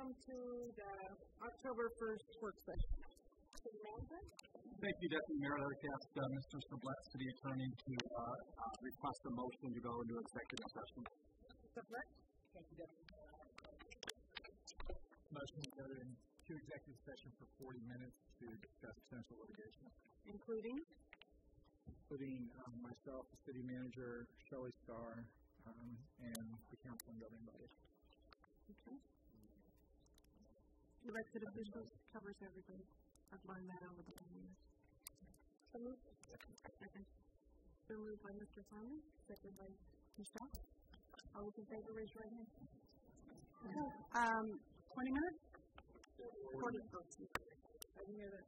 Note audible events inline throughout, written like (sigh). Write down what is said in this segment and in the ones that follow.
welcome to the October first work session. Thank you, Deputy Mayor. I'd like to ask uh, Mr. Sublet, City Attorney, to uh, uh, request a motion to go into executive session. Sublet? Thank you, Deputy Motion to go into executive session for forty minutes to discuss potential litigation, Including? including um, myself, the city manager, Shelley Starr, um, and the council and governing body. Okay. Elected officials covers everybody. I've learned that over the years. So moved. Second. So moved by Mr. Furman, second by Michelle. All those in favor, raise your right hand. Okay, um, twenty minutes? Forty. I didn't hear that.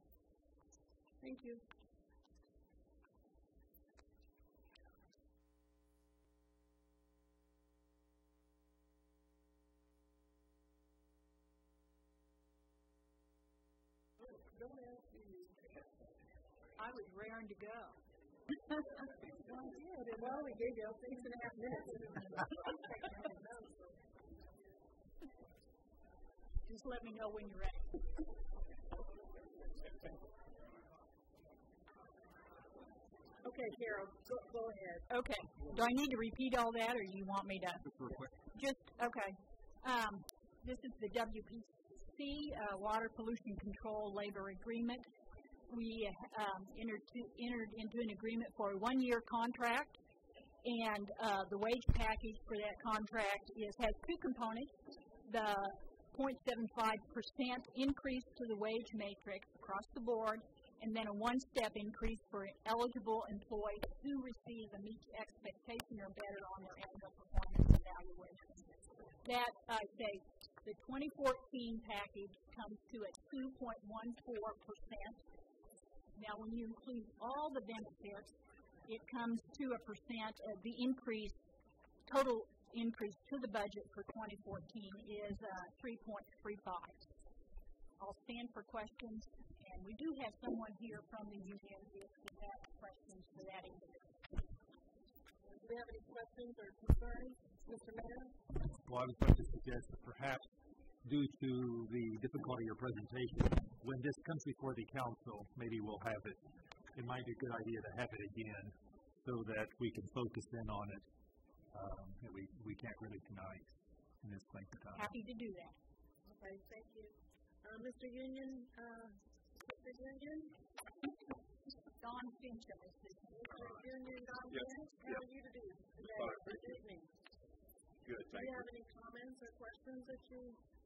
Thank you. I was raring to go. (laughs) Well, we gave you six and a half minutes. (laughs) Just let me know when you're ready. Okay, Carol, go, go ahead. Okay. Do I need to repeat all that, or do you want me to? Just real quick. Just okay. Um, this is the WPC uh, Water Pollution Control Labor Agreement. We um, entered, to, entered into an agreement for a one-year contract, and uh, the wage package for that contract is has two components: the 0.75% increase to the wage matrix across the board, and then a one-step increase for eligible employees who receive a meet expectation or better on their annual performance evaluation. That, I say, the 2014 package comes to a 2.14%. Now, when you include all the benefits, it comes to a percent of the increase, total increase to the budget for 2014 is uh, 3.35. I'll stand for questions, and we do have someone here from the union if you have questions for that individual. Do we have any questions or concerns, Mr. Mayor? Well, I was going to suggest that perhaps due to the difficulty of your presentation, when this comes before the council, maybe we'll have it. It might be a good idea to have it again so that we can focus in on it. Um, that we, we can't really tonight in this length of time. Happy to do that. Okay, thank you. Uh, Mr. Union, uh, Mr. Union? Don Fincham is the Mr. Union, Don Yes, French, how yes. are you today? Today, Fine, this thank you. evening? Good, Do thank you you. have any comments or questions that you,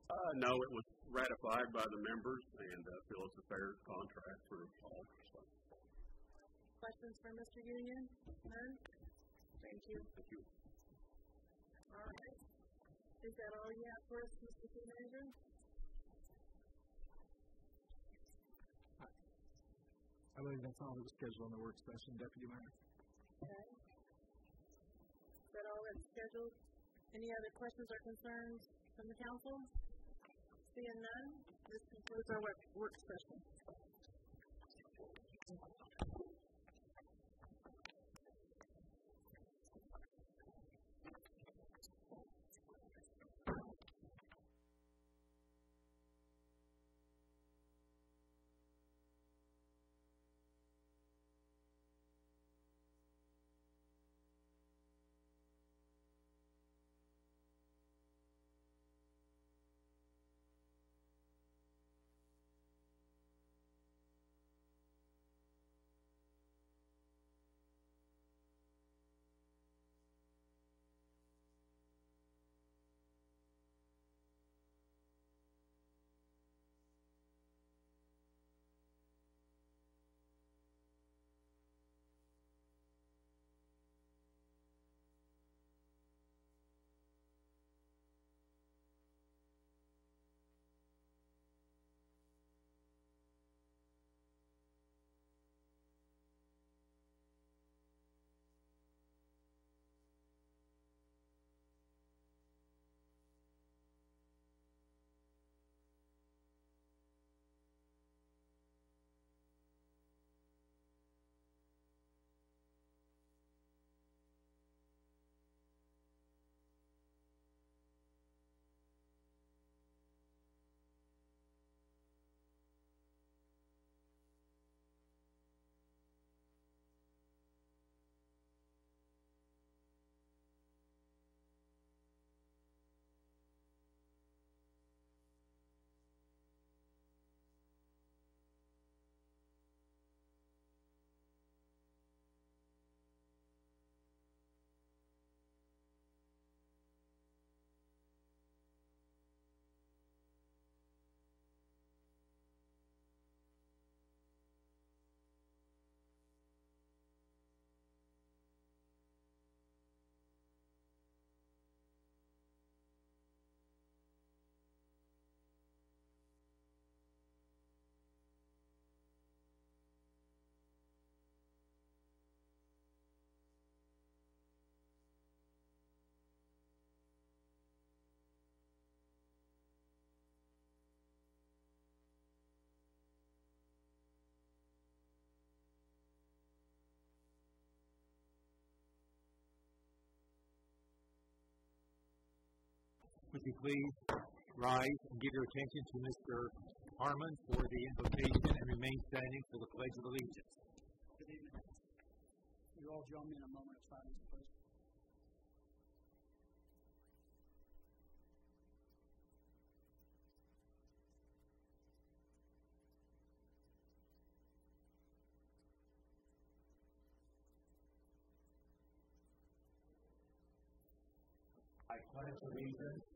Uh, no, it was ratified by the members and, uh, feel it's a fair contract for all. So, questions for Mr. Union? None? Thank you. Thank you. All right. Is that all you have for us, Mr. City Manager? I believe that's all that was scheduled on the work session, Deputy Mayor. Okay. Is that all that's scheduled? Any other questions or concerns from the council? Seeing none, this concludes our work, work session. You please rise and give your attention to Mr. Harmon for the invocation and remain standing for the Pledge of Allegiance. Good evening. You all join me in a moment of silence, please. I pledge allegiance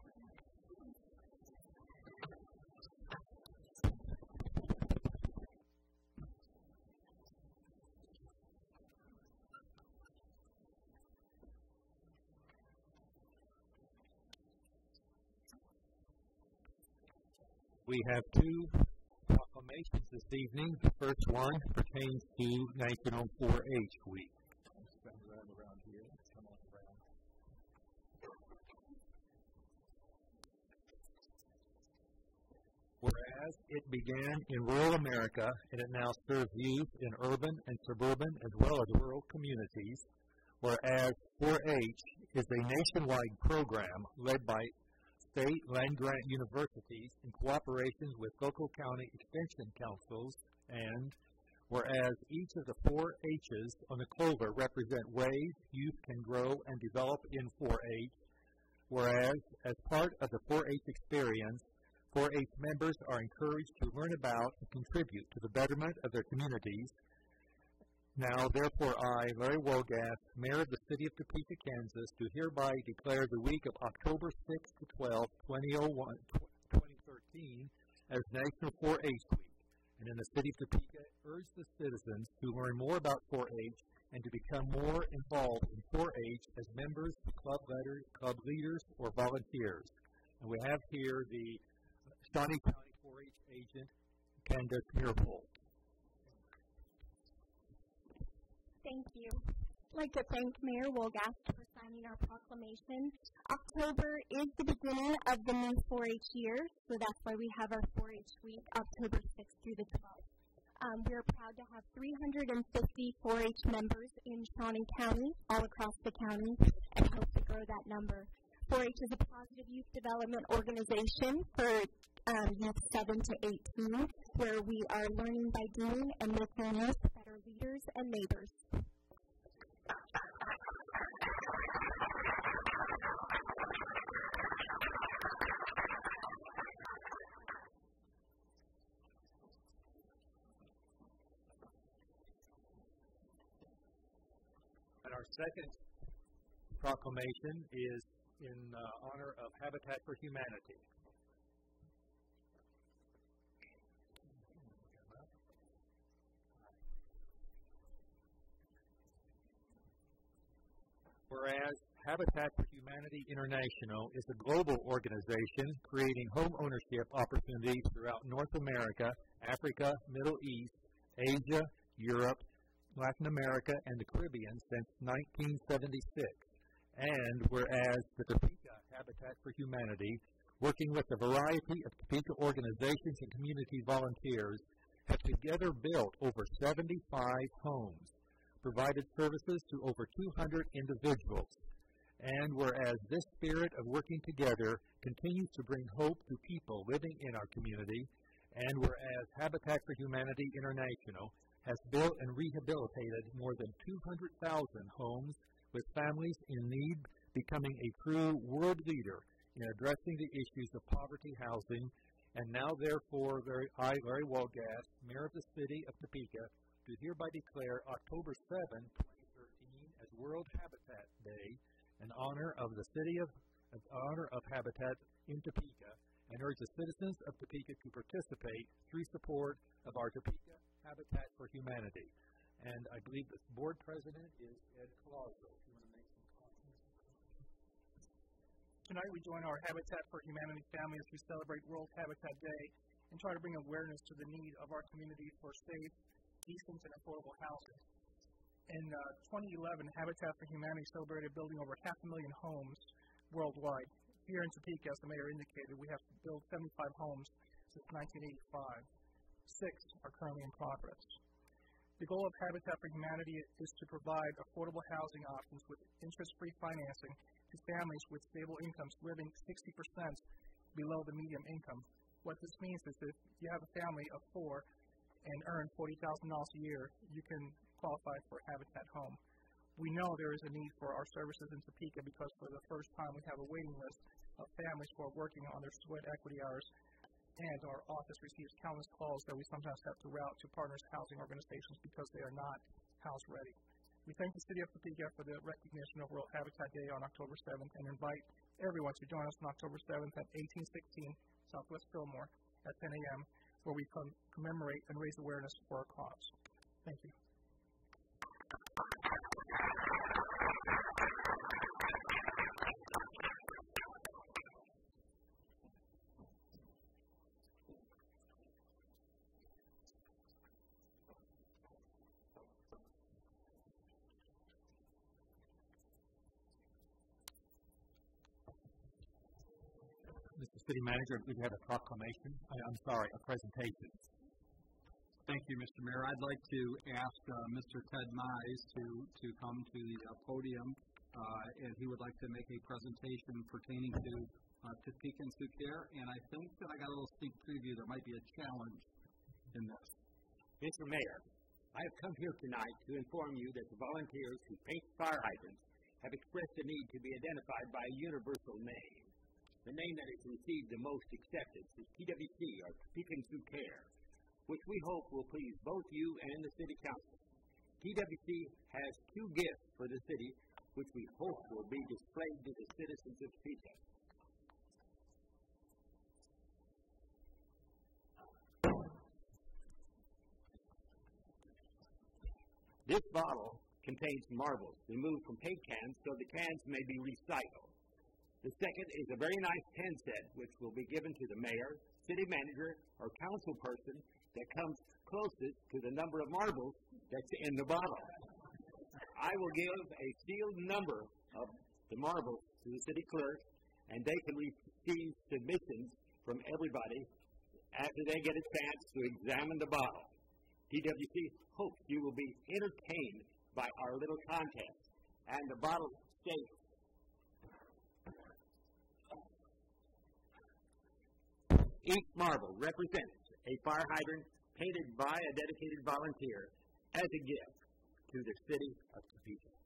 We have two proclamations this evening. The first one pertains to National 4-H Week. Whereas it began in rural America and it now serves youth in urban and suburban as well as rural communities, whereas 4-H is a nationwide program led by state land grant universities in cooperation with local county extension councils, and whereas each of the four H's on the clover represent ways youth can grow and develop in 4-H, whereas as part of the 4-H experience, 4-H members are encouraged to learn about and contribute to the betterment of their communities. Now, therefore, I, Larry Wolgast, Mayor of the City of Topeka, Kansas, do hereby declare the week of October 6 to 12, 2001, 2013, as National 4-H Week, and in the City of Topeka, urge the citizens to learn more about 4-H and to become more involved in 4-H as members, club leaders, club leaders, or volunteers. And we have here the Shawnee County 4-H agent, Candace Miravold. Thank you. I'd like to thank Mayor Wolgast for signing our proclamation. October is the beginning of the new 4-H year, so that's why we have our 4-H week, October 6th through the 12th. Um, we are proud to have 350 4-H members in Shawnee County, all across the county, and hope to grow that number. 4-H is a positive youth development organization for um, youth 7 to 18, where we are learning by doing and making youth better leaders and neighbors. And our second proclamation is in uh, honor of Habitat for Humanity. Whereas Habitat for Humanity International is a global organization creating home ownership opportunities throughout North America, Africa, Middle East, Asia, Europe, Latin America, and the Caribbean since 1976. And whereas the Topeka Habitat for Humanity, working with a variety of Topeka organizations and community volunteers, have together built over 75 homes, provided services to over 200 individuals. And whereas this spirit of working together continues to bring hope to people living in our community, and whereas Habitat for Humanity International has built and rehabilitated more than 200,000 homes with families in need, becoming a true world leader in addressing the issues of poverty housing. And now, therefore, I, Larry Wolgast, Mayor of the City of Topeka, do hereby declare October 7, 2013, as World Habitat Day in honor of the City of, in honor of Habitat in Topeka, and urge the citizens of Topeka to participate through support of our Topeka Habitat for Humanity. And I believe the board president is Ed Colazzo. If you want to make some comments. Tonight we join our Habitat for Humanity family as we celebrate World Habitat Day and try to bring awareness to the need of our community for safe, decent, and affordable housing. In uh, 2011, Habitat for Humanity celebrated building over half a million homes worldwide. Here in Topeka, as the mayor indicated, we have built 75 homes since 1985. Six are currently in progress. The goal of Habitat for Humanity is to provide affordable housing options with interest-free financing to families with stable incomes living 60% below the median income. What this means is that if you have a family of four and earn $40,000 a year, you can qualify for Habitat home. We know there is a need for our services in Topeka because for the first time we have a waiting list of families who are working on their sweat equity hours and our office receives countless calls that we sometimes have to route to partners housing organizations because they are not house ready. We thank the City of Topeka for the recognition of World Habitat Day on October 7th and invite everyone to join us on October 7th at 1816 Southwest Fillmore at 10 a.m., where we com- commemorate and raise awareness for our cause. Thank you. Mr. City Manager, we have a proclamation, I- I'm sorry, a presentation. Thank you, Mr. Mayor. I'd like to ask uh, Mr. Ted Mize to, to come to the uh, podium, uh, and he would like to make a presentation pertaining to uh, Topeka and Sioux Care. And I think that I got a little sneak preview. There might be a challenge in this. Mr. Mayor, I have come here tonight to inform you that the volunteers who paint fire hydrants have expressed the need to be identified by a universal name. The name that has received the most acceptance is PWC, or and Sioux Care, which we hope will please both you and the City Council. PWC has two gifts for the city, which we hope will be displayed to the citizens of Topeka. This bottle contains marbles removed from paint cans so the cans may be recycled. The second is a very nice pen set which will be given to the mayor, city manager, or council person that comes closest to the number of marbles that's in the bottle. I will give a sealed number of the marbles to the city clerk, and they can receive submissions from everybody after they get a chance to examine the bottle. PWC hopes you will be entertained by our little contest, and the bottle states Each marble represents a fire hydrant painted by a dedicated volunteer as a gift to the city of Topeka.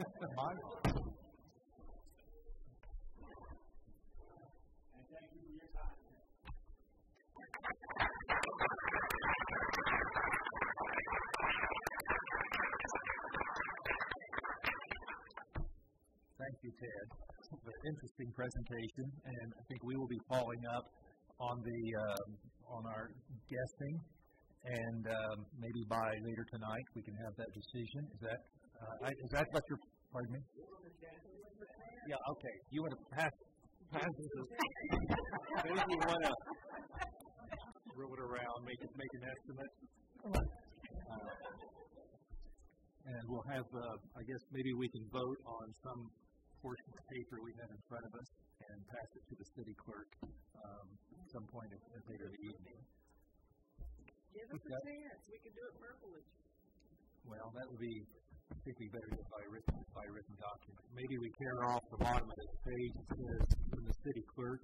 Thank you, Ted. Interesting presentation, and I think we will be following up on the um, on our guessing, and um, maybe by later tonight we can have that decision. Is that uh, I, is that what you're? Pardon me. Yeah. Okay. You want to pass pass this? (laughs) maybe you want to roll it around, make it make an estimate. Uh, and we'll have, uh, I guess, maybe we can vote on some portion of paper we have in front of us and pass it to the city clerk um, at some point in, in later in the evening. Give us What's a chance, we can do it verbally. Well, that would be, think better do by written, by written document. Maybe we tear off the bottom of this page that says from the city clerk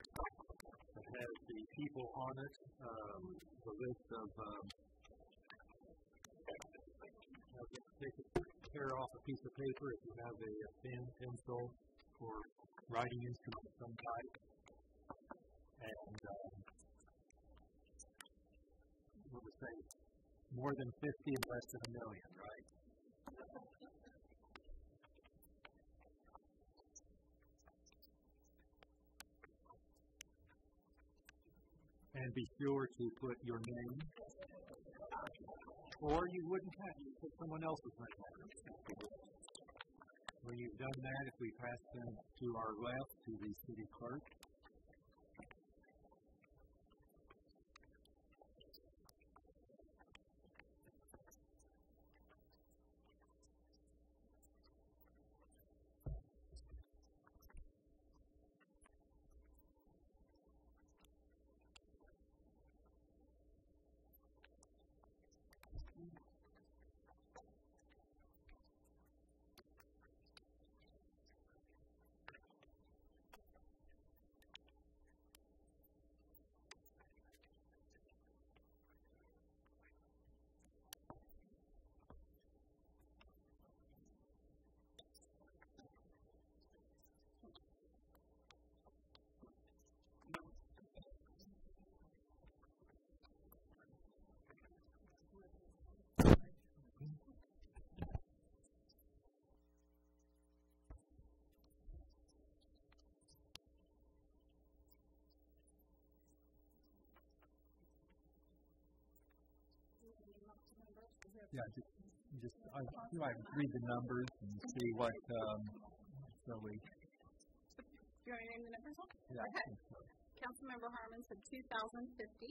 that has the people on it, um, the list of, um, take a, tear off a piece of paper if you have a, a pen, pencil, or writing instrument of some type. And, um, what would say, more than 50 and less than a million, right? And be sure to put your name, or you wouldn't have, you put someone else's name. When you've done that, if we pass them to our left, to the city clerk, Yeah, just, just, I, you might read the numbers and see what, um, so we, You want me to name the numbers off? yeah. Okay. Councilmember Harmon said two thousand fifty.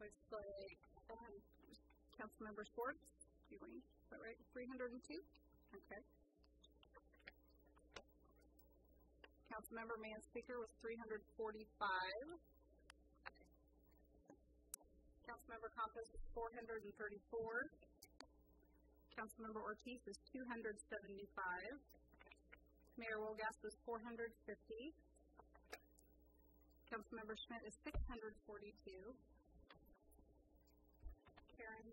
Looks like, um, Councilmember Schwartz, you were, is that right, three hundred and two? Okay. Councilmember Manspeaker was three hundred forty-five. Councilmember Campos is four hundred and thirty-four. Councilmember Ortiz is two hundred seventy-five. Mayor Wolgast was four hundred fifty. Councilmember Schmidt is six hundred forty-two. Karen,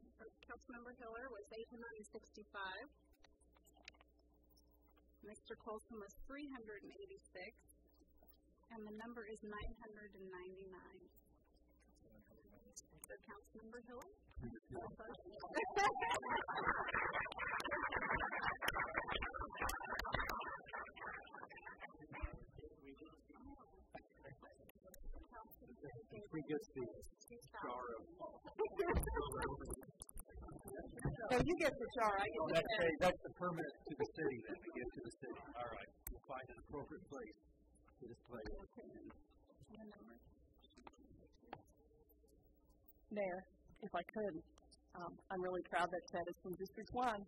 Councilmember Hiller was eight hundred and sixty-five. Mr. Colson was three hundred and eighty-six. And the number is nine hundred and ninety-nine. So Councilmember Hiller? We get the jar of, So you get the jar, I oh, that's, a- that's the permit to the city that we give to the city. All right, we'll find an appropriate place to display it. Mayor, if I could, um, I'm really proud that Ted is from District One.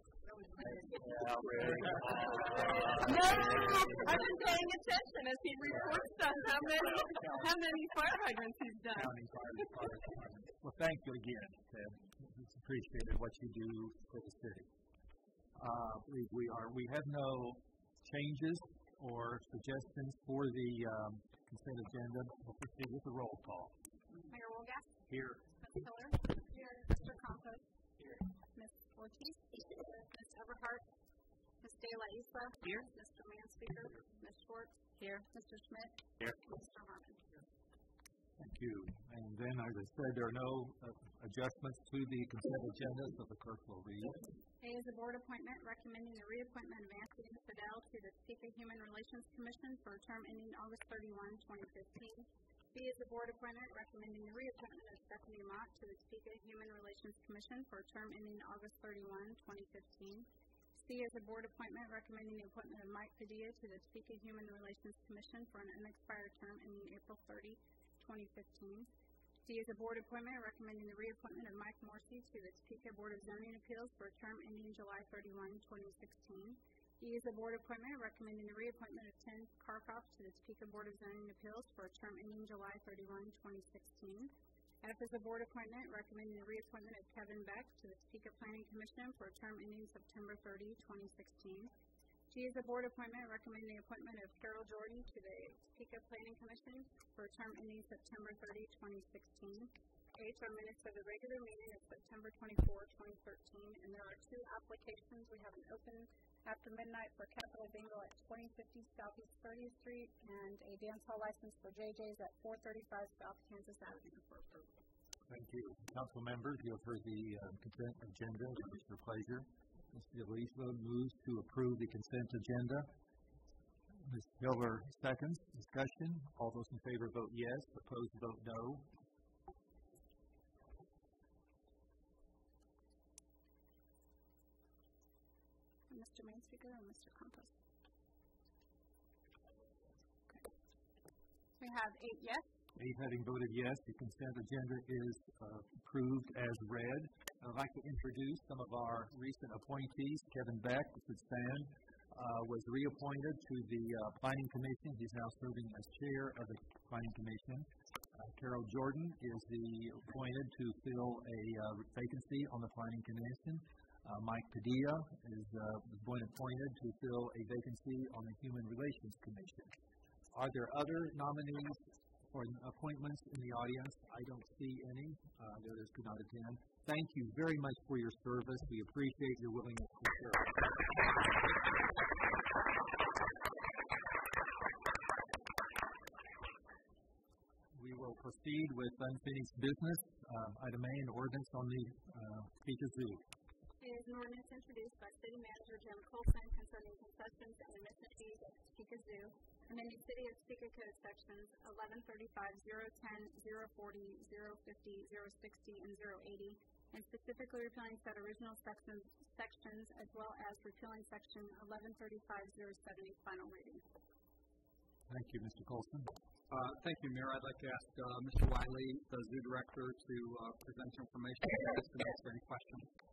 No, I've been paying attention as he reports on how many, how many fire hydrants he's done. County Fire Department. Well, thank you again, Ted. It's appreciated what you do for the city. Uh, we, we are, we have no changes or suggestions for the, um, consent agenda. We'll proceed with the roll call. Mayor Wolgast? Here. Ms. Here. Mr. Campos? Here. Ms. Ortiz? Here. Ms. Everhart? Ms. De La Isla? Here. Mr. Manspeaker? Ms. Schwartz? Here. Mr. Schmidt? Here. Mr. Harmon? Thank you. And then, as I said, there are no uh, adjustments to the consent agenda, so the clerk will read. A is a board appointment recommending the reappointment of Anthony Fidel to the Topeka Human Relations Commission for a term ending August 31, 2015. B is a board appointment recommending the reappointment of Stephanie Mott to the Topeka Human Relations Commission for a term ending August 31, 2015. C is a board appointment recommending the appointment of Mike Padilla to the Topeka Human Relations Commission for an unexpired term ending April 30, 2015. D is a board appointment recommending the reappointment of Mike Morrissey to the Topeka Board of Zoning Appeals for a term ending July 31, 2016. E is a board appointment recommending the reappointment of Tim Karkoff to the Topeka Board of Zoning Appeals for a term ending July 31, 2016. F is a board appointment recommending the reappointment of Kevin Beck to the Topeka Planning Commission for a term ending September 30, 2016. G is a board appointment recommending the appointment of Carol Jordan to the Topeka Planning Commission for a term ending September 30, 2016. H are minutes of the regular meeting of September 24, 2013, and there are two applications. We have an open after midnight for Capital Bingo at 2050 Southeast 30th Street and a dance hall license for JJ's at 435 South Kansas Avenue for. Thank you. Council members, you have heard the uh, consent agenda. It is your pleasure. Mr. De La Isla moves to approve the consent agenda. Ms. Miller seconds. Discussion. All those in favor vote yes. Opposed vote no. Mr. Manspeaker and Mr. Campos. We have eight yes. Eight having voted yes, the consent agenda is uh, approved as read. I'd like to introduce some of our recent appointees. Kevin Beck, if would stand, uh, was reappointed to the uh, Planning Commission. He's now serving as chair of the Planning Commission. Uh, Carol Jordan is the appointed to fill a uh, vacancy on the Planning Commission. Uh, Mike Padilla is uh, was appointed to fill a vacancy on the Human Relations Commission. Are there other nominees or appointments in the audience? I don't see any. Uh, the others could not attend. Thank you very much for your service. We appreciate your willingness to serve. We will proceed with unfinished business. Uh, item A, an ordinance on the uh, Zoo. Is an ordinance introduced by City Manager Jim Colson concerning concessions and admission fees at Topeka Zoo, amending City of Topeka Code sections 1135, 010, 040, 050, 060, and 080, and specifically repealing said original sections, sections as well as repealing section 1135, 070, final reading. Thank you, Mr. Colson. Uh, thank you, Mayor. I'd like to ask uh, Mr. Wiley, the zoo director, to uh, present information and answer any questions.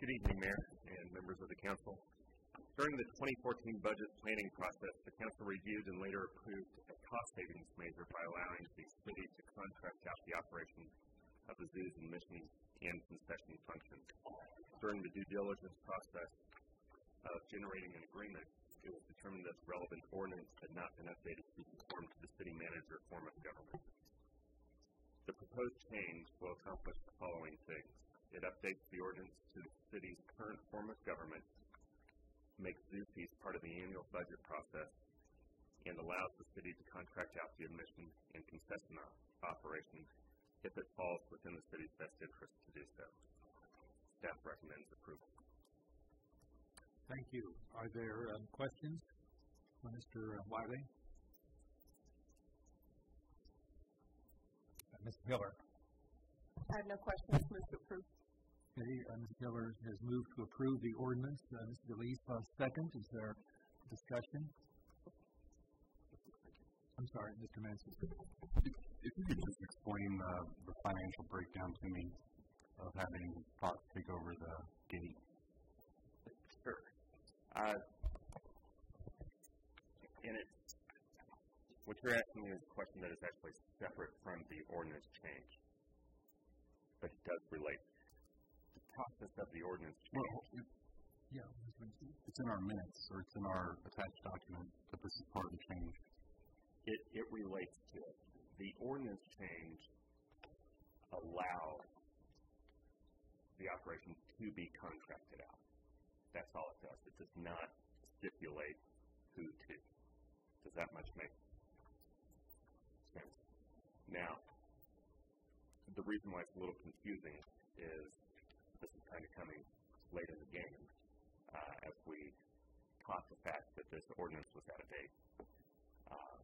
Good evening, Mayor and members of the council. During the 2014 budget planning process, the council reviewed and later approved a cost savings measure by allowing the city to contract out the operation of the zoo's admission and concession functions. During the due diligence process of generating an agreement, it was determined that the relevant ordinance had not been updated to conform to the city manager form of government. The proposed change will accomplish the following things. It updates the ordinance to the city's current form of government, makes zoo fees part of the annual budget process, and allows the city to contract out the admission and concession operations if it falls within the city's best interest to do so. Staff recommends approval. Thank you. Are there um, questions for Mr. Wiley? Uh, Ms. Hiller. I have no questions. Move to approve. Okay, uh, Ms. Hiller has moved to approve the ordinance. Uh, Mr. Delise, uh, second. Is there discussion? I'm sorry, Mr. Manson. If, if you could just explain uh, the financial breakdown to me of having Fox take over the gate. Sure. Uh, and it, what you're asking is a question that is actually separate from the ordinance change, but it does relate. The process of the ordinance change. Well, it, yeah, it's in our minutes or it's in our attached document that this is part of the change. It, it relates to it. The ordinance change allows the operation to be contracted out. That's all it does. It does not stipulate who to. Does that much make sense? Now, the reason why it's a little confusing is this is kind of coming late in the game uh, as we caught the fact that this ordinance was out of date uh,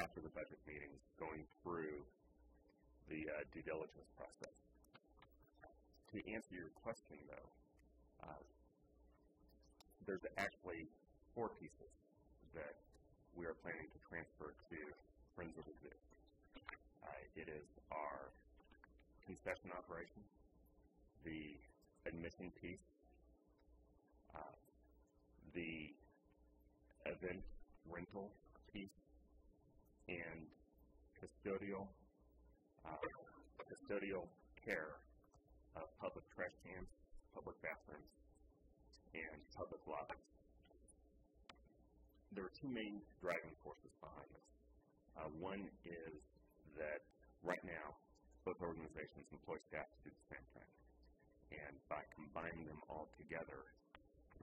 after the budget meetings, going through the uh, due diligence process. To answer your question, though, uh, there's actually four pieces that we are planning to transfer to Friends of the Zoo. Uh, it is our concession operation, the admission piece, uh, the event rental piece, and custodial uh, custodial care of public trash cans, public bathrooms, and public lobbies. There are two main driving forces behind this. Uh, one is that right now, both organizations employ staff to do the same thing. And by combining them all together,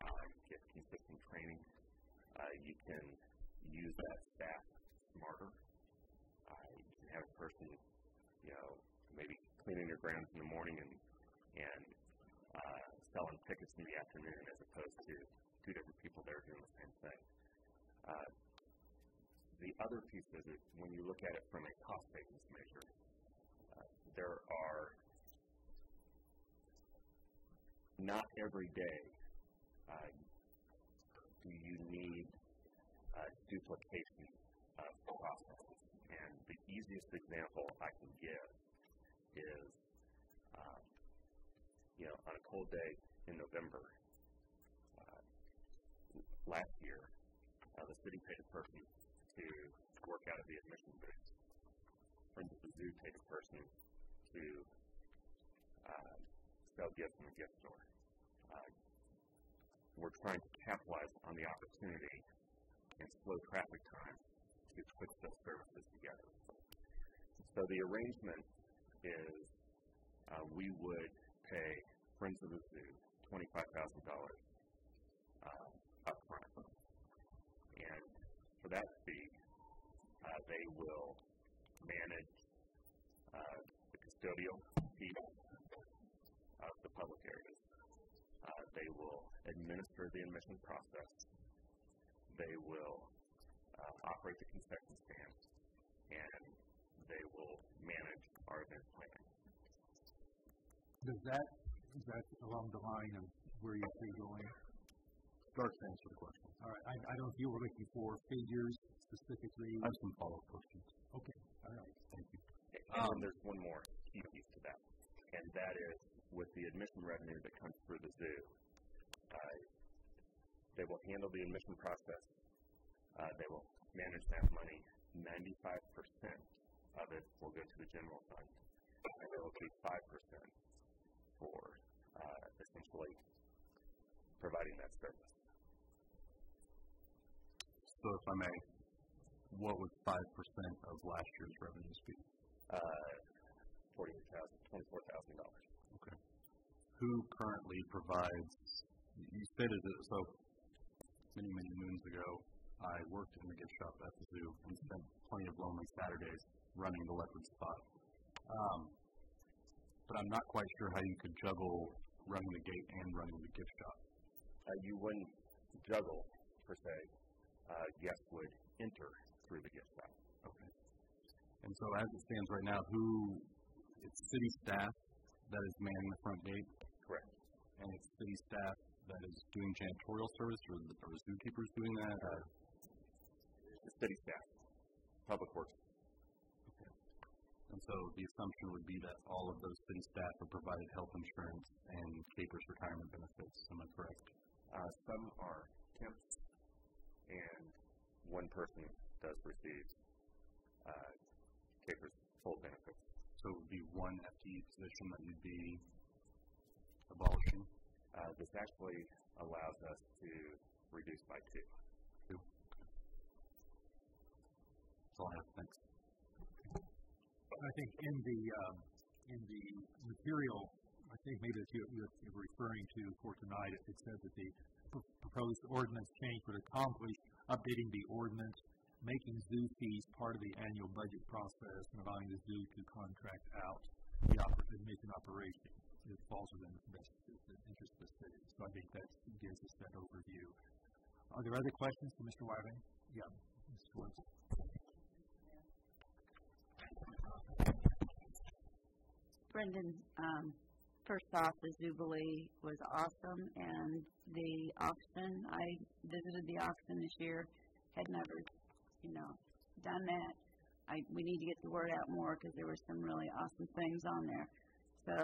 uh, get consistent training. Uh, you can use that staff smarter. Uh, you can have a person, you know, maybe cleaning your grounds in the morning and and uh, selling tickets in the afternoon as opposed to two different people that are doing the same thing. Uh, the other piece is when you look at it from a cost savings measure, uh, there are not every day uh, do you need uh, duplication of processes. And the easiest example I can give is, uh, you know, on a cold day in November uh, last year, uh, the city paid a person to work out of the admission booth. Of the Zoo paid a person to uh, sell gifts in the gift store. Uh, we're trying to capitalize on the opportunity and slow traffic time to put those services together. So the arrangement is uh, we would pay Friends of the Zoo $25,000 uh, upfront. And for that fee, uh, they will manage uh, the custodial piece they will administer the admission process. They will uh, operate the concession stand, and they will manage our event plan. Does that, is that along the line of where you see going? Start to answer the question. All right, I, I don't know if you were looking for figures specifically. I have some follow-up questions. Okay, all right, thank you. And then there's one more key piece to that, and that is with the admission revenue that comes through the zoo. Uh, they will handle the admission process. Uh, they will manage that money. 95% of it will go to the general fund, and there will be 5% for uh, essentially providing that service. So, if I may, what would 5% of last year's revenues be? Uh, $48,000, $24,000. Okay. Who currently provides, you stated that, so many, many moons ago, I worked in the gift shop at the zoo and spent plenty of lonely Saturdays running the leopard spot. Um, but I'm not quite sure how you could juggle running the gate and running the gift shop. Uh, you wouldn't juggle, per se. Uh, guests would enter through the gift shop. Okay. And so as it stands right now, who, it's city staff that is manning the front gate? Correct. And it's city staff that is doing janitorial service, or the, or zookeepers doing that? Or? The city staff, public works. Okay. And so the assumption would be that all of those city staff are provided health insurance and KPERS retirement benefits. Am I correct? Uh, some are temps, and one person does receive uh, KPERS full benefits. So it would be one FTE position that you'd be abolishing? Uh, this actually allows us to reduce by two. Two. That's all I have. Thanks. I think in the um, in the material, I think maybe that you, you're referring to for tonight, it says that the pr- proposed ordinance change would accomplish updating the ordinance, making zoo fees part of the annual budget process, and allowing the zoo to contract out the oper- admission operation. It falls within the best the interest of the city. So I think that gives us that overview. Are there other questions for Mr. Wiley? Yeah, Mr. Woods. Brendan, um, first off, the Jubilee was awesome, and the auction, I visited the auction this year, had never, you know, done that. I, we need to get the word out more because there were some really awesome things on there. So,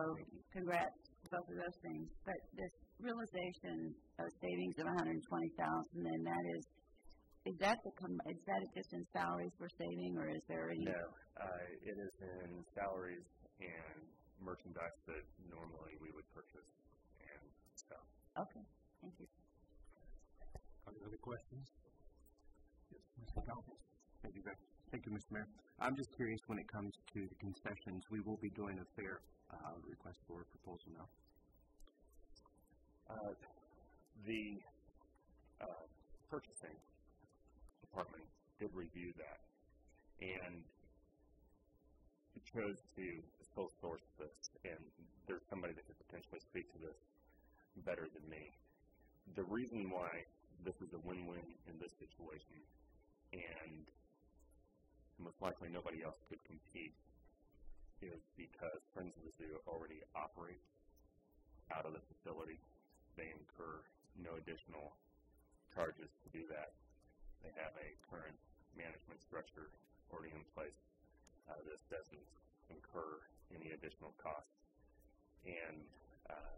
congrats to both of those things. But this realization of savings of 120,000, and that is, is that the com- is that just in salaries we're saving, or is there any? No, uh, it is in salaries and merchandise that normally we would purchase and sell. Okay, thank you. Are there other questions? Yes, Mr. Calkins. Thank you, Greg. Thank you, Mr. Mayor. I'm just curious when it comes to the concessions, we will be doing a fair uh, request for a proposal now. Uh, the uh, purchasing department did review that and chose to sole source this, and there's somebody that could potentially speak to this better than me. The reason why this is a win-win in this situation, and most likely nobody else could compete, is because Friends of the Zoo already operates out of the facility. They incur no additional charges to do that. They have a current management structure already in place. Uh, this doesn't incur any additional costs. And uh,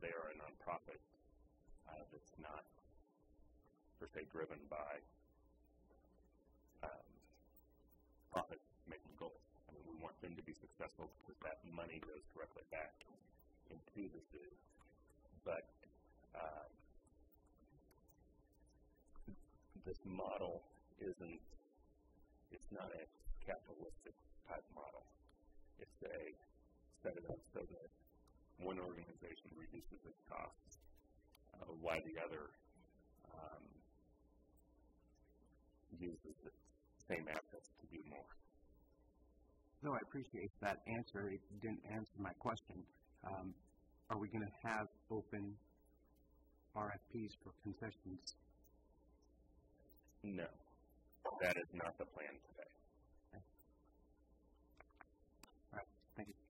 they are a nonprofit uh, that's not per se driven by um, profit making goals. I mean, we want them to be successful because that money goes directly back into the zoo. But uh, this model isn't, it's not a capitalistic type model. It's a set it up so that one organization reduces its costs uh, while the other um, uses the same assets to do more. No, I appreciate that answer. It didn't answer my question. Um, are we going to have open RFPs for concessions? No, that is not the plan today. All right, thank you.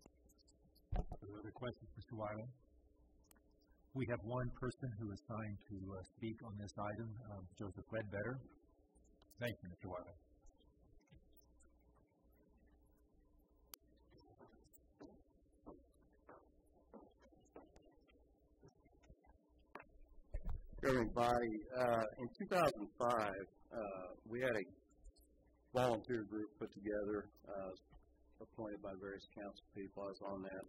Other questions, Mr. Wiley? We have one person who is signed to uh, speak on this item, um, Joseph Ledbetter. Thank you, Mr. Wiley. Governing body. Uh, in 2005, uh, we had a volunteer group put together, uh, appointed by various council people. I was on that,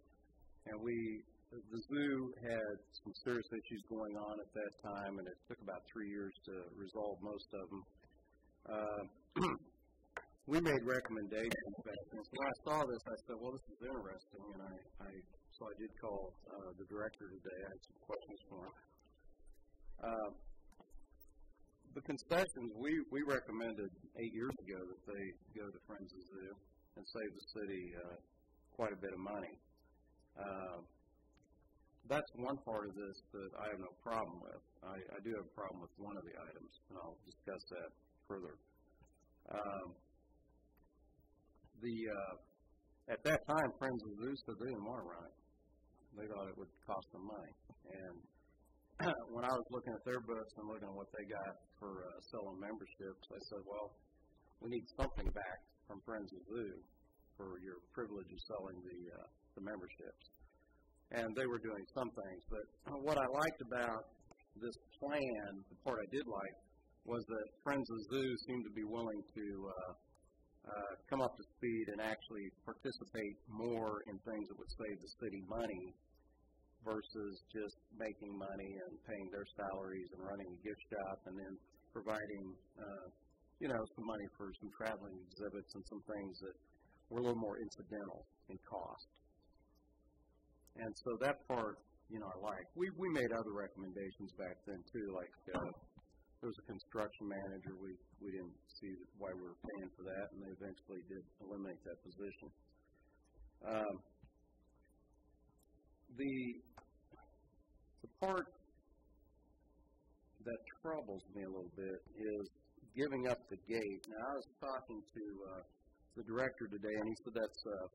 and we the zoo had some serious issues going on at that time, and it took about three years to resolve most of them. Uh, (clears throat) we made recommendations back then. So when I saw this, I said, "Well, this is interesting," and I, I so I did call uh, the director today. I had some questions for him. Uh, the concessions, we, we recommended eight years ago that they go to Friends of Zoo and save the city uh, quite a bit of money. Uh, that's one part of this that I have no problem with. I, I do have a problem with one of the items, and I'll discuss that further. Um, the uh, at that time, Friends of the Zoo said they didn't want to run it. They thought it would cost them money, and (clears throat) when I was looking at their books and looking at what they got for uh, selling memberships, I said, well, we need something back from Friends of Zoo for your privilege of selling the uh, the memberships. And they were doing some things, but (clears throat) what I liked about this plan, the part I did like, was that Friends of Zoo seemed to be willing to uh, uh, come up to speed and actually participate more in things that would save the city money versus just making money and paying their salaries and running a gift shop and then providing, uh, you know, some money for some traveling exhibits and some things that were a little more incidental in cost. And so that part, you know, I like. We we made other recommendations back then too, like uh, there was a construction manager. We we didn't see why we were paying for that, and they eventually did eliminate that position. Um, the the part that troubles me a little bit is giving up the gate. Now, I was talking to uh, the director today, and he said that's uh,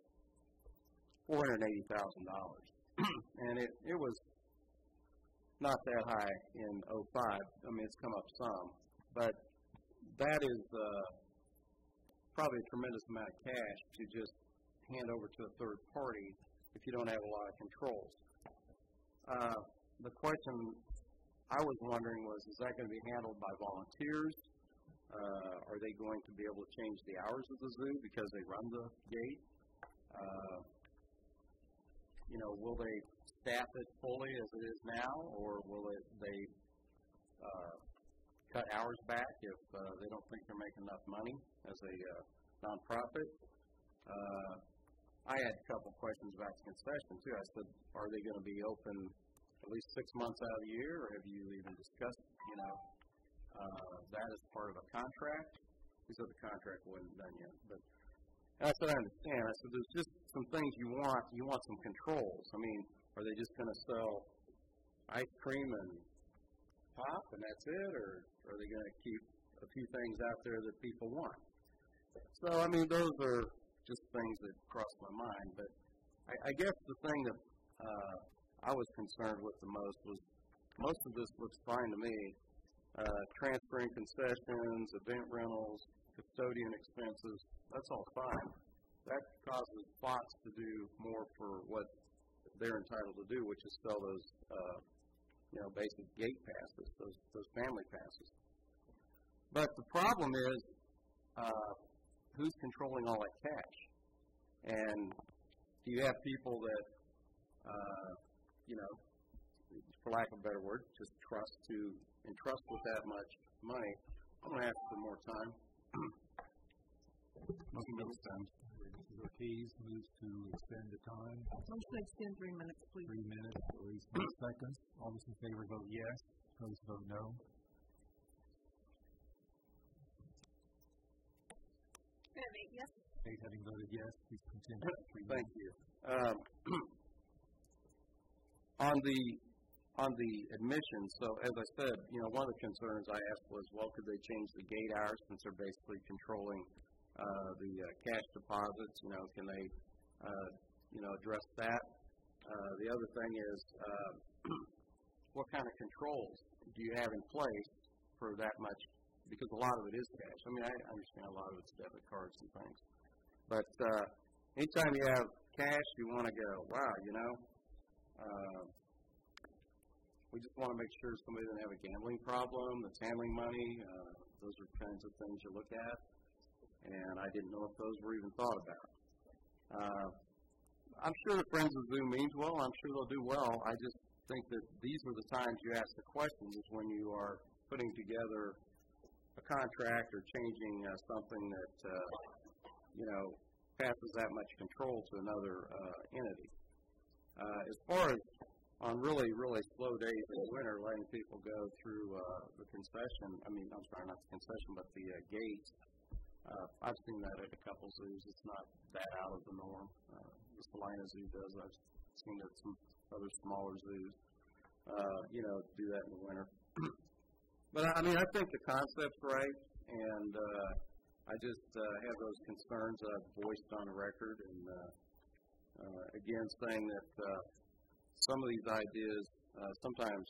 four hundred eighty thousand dollars, (clears throat) and it it was not that high in '05. I mean, it's come up some, but that is uh, probably a tremendous amount of cash to just hand over to a third party if you don't have a lot of controls. Uh, the question I was wondering was, is that going to be handled by volunteers? Uh, are they going to be able to change the hours of the zoo because they run the gate? Uh, you know, will they staff it fully as it is now, or will it, they uh, cut hours back if uh, they don't think they're making enough money as a uh, nonprofit? Uh, I had a couple questions about the concession too. I said, are they going to be open at least six months out of the year, or have you even discussed, you know, uh, that as part of a contract? He said the contract wasn't done yet, but I said I understand. I said there's just some things you want. You want some controls. I mean, are they just going to sell ice cream and pop and that's it, or are they going to keep a few things out there that people want? So I mean, those are things that cross my mind. But I, I guess the thing that uh, I was concerned with the most was most of this looks fine to me. Uh, transferring concessions, event rentals, custodian expenses, that's all fine. That causes Fox to do more for what they're entitled to do, which is sell those, uh, you know, basic gate passes, those those family passes. But the problem is, uh, who's controlling all that cash? And do you have people that, uh, you know, for lack of a better word, just trust to entrust with that much money? I'm going to ask for more time. Motion to extend. Mrs. Ortiz moves to extend the time. Motion to extend three minutes, please. Three minutes, Louise, three (clears throat) seconds. All those in favor vote yes. Those vote no. Have eight yes. Eight having voted yes, please continue. (laughs) Thank you. Um, (clears throat) on the on the admission, so as I said, you know, one of the concerns I asked was, well, could they change the gate hours since they're basically controlling uh, the uh, cash deposits? You know, can they, uh, you know, address that? Uh, the other thing is, uh, (clears throat) what kind of controls do you have in place for that much? Because a lot of it is cash. I mean, I understand a lot of it's debit cards and things, but uh, anytime you have cash, you want to go, wow, you know. Uh, we just want to make sure somebody doesn't have a gambling problem that's handling money. Uh, those are kinds of things you look at, and I didn't know if those were even thought about. Uh, I'm sure the Friends of Zoo means well. I'm sure they'll do well. I just think that these are the times you ask the questions is when you are putting together a contract or changing uh, something that uh, you know passes that much control to another uh, entity. Uh, as far as on really, really slow days in the winter, letting people go through uh, the concession. I mean, I'm sorry, not the concession, but the uh, gate. Uh, I've seen that at a couple zoos. It's not that out of the norm. Uh, the Salina Zoo does. I've seen it at some other smaller zoos. Uh, you know, do that in the winter. (clears throat) but I mean, I think the concept's right, and uh, I just uh, have those concerns that I've voiced on record, and uh, uh, again, saying that. Uh, some of these ideas, uh, sometimes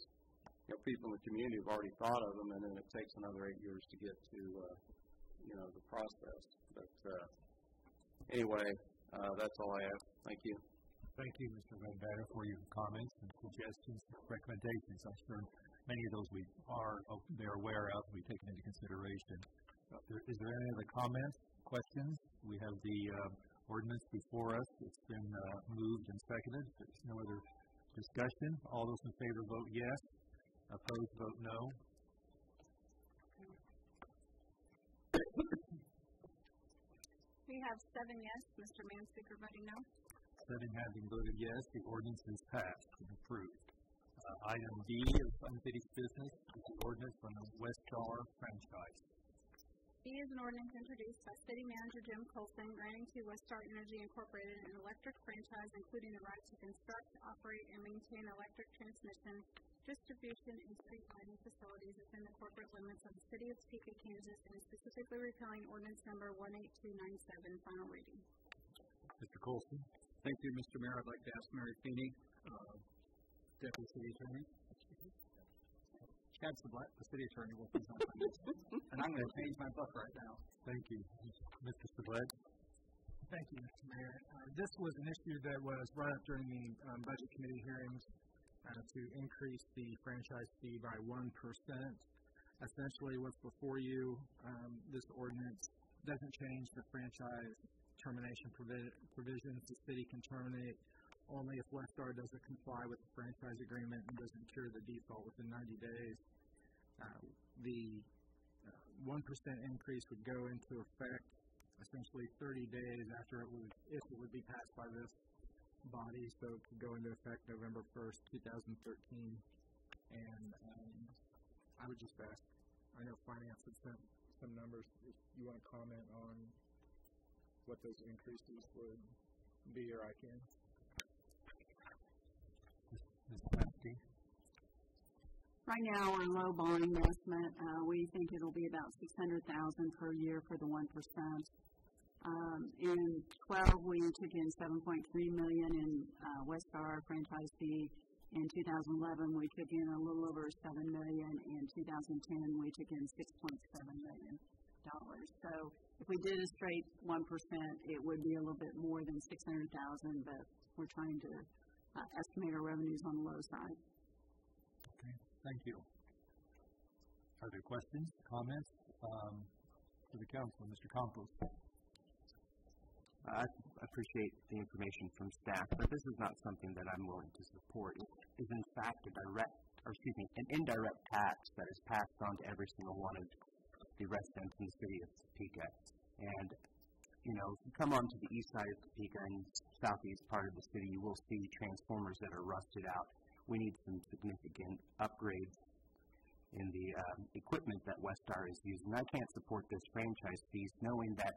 you know, people in the community have already thought of them, and then it takes another eight years to get to uh, you know the process. But uh, anyway, uh, that's all I have. Thank you. Thank you, Mr. Ledbetter, for your comments and suggestions, recommendations. I'm sure many of those we are they're aware of, we take into consideration. Is there any other comments, questions? We have the uh, ordinance before us. It's been uh, moved and seconded. There's no other Discussion? All those in favor vote yes. Opposed vote no. We have seven yes. Mr. Manspeaker voting no. Seven having voted yes, the ordinance is passed and approved. Uh, item D is unfinished business, is the ordinance on the West Star franchise. B is an ordinance introduced by City Manager Jim Colson granting to Westar Energy Incorporated an electric franchise including the right to construct, operate, and maintain electric transmission, distribution, and street lighting facilities within the corporate limits of the City of Topeka, Kansas, and specifically repealing ordinance number 18297, final reading. Mr. Colson? Thank you, Mr. Mayor. I'd like to ask Mary Feeney, uh, Deputy City Attorney, Chad Sublet, the city attorney, will present on this. And I'm going to change my book right now. Thank you. Mr. Sublet? Thank you, Mr. Mayor. Uh, this was an issue that was brought up during the um, budget committee hearings uh, to increase the franchise fee by 1%. Essentially, what's before you, um, this ordinance doesn't change the franchise termination provi- provisions. The city can terminate only if Westar doesn't comply with the franchise agreement and doesn't cure the default within 90 days. Uh, the uh, 1% increase would go into effect essentially 30 days after it would, if it would be passed by this body, so it could go into effect November 1st, 2013. And um, I would just ask, I know finance had sent some numbers, if you want to comment on what those increases would be, or I can. Right now, we're lowballing the estimate. Uh, we think it'll be about six hundred thousand per year for the one percent. Um, in twelve, we took in seven point three million in uh, Westar franchise fee, In 2011, we took in a little over 7 million. In 2010, we took in 6.7 million dollars. So if we did a straight 1%, it would be a little bit more than 600,000, but we're trying to uh, estimate our revenues on the low side. Thank you. Are there questions, comments um, to the council? Mr. Campos. I appreciate the information from staff, but this is not something that I'm willing to support. It is in fact a direct, or excuse me, an indirect tax that is passed on to every single one of the residents in the city of Topeka. And, you know, if you come onto the east side of Topeka and southeast part of the city, you will see transformers that are rusted out. We need some significant upgrades in the um, equipment that Westar is using. I can't support this franchise fees knowing that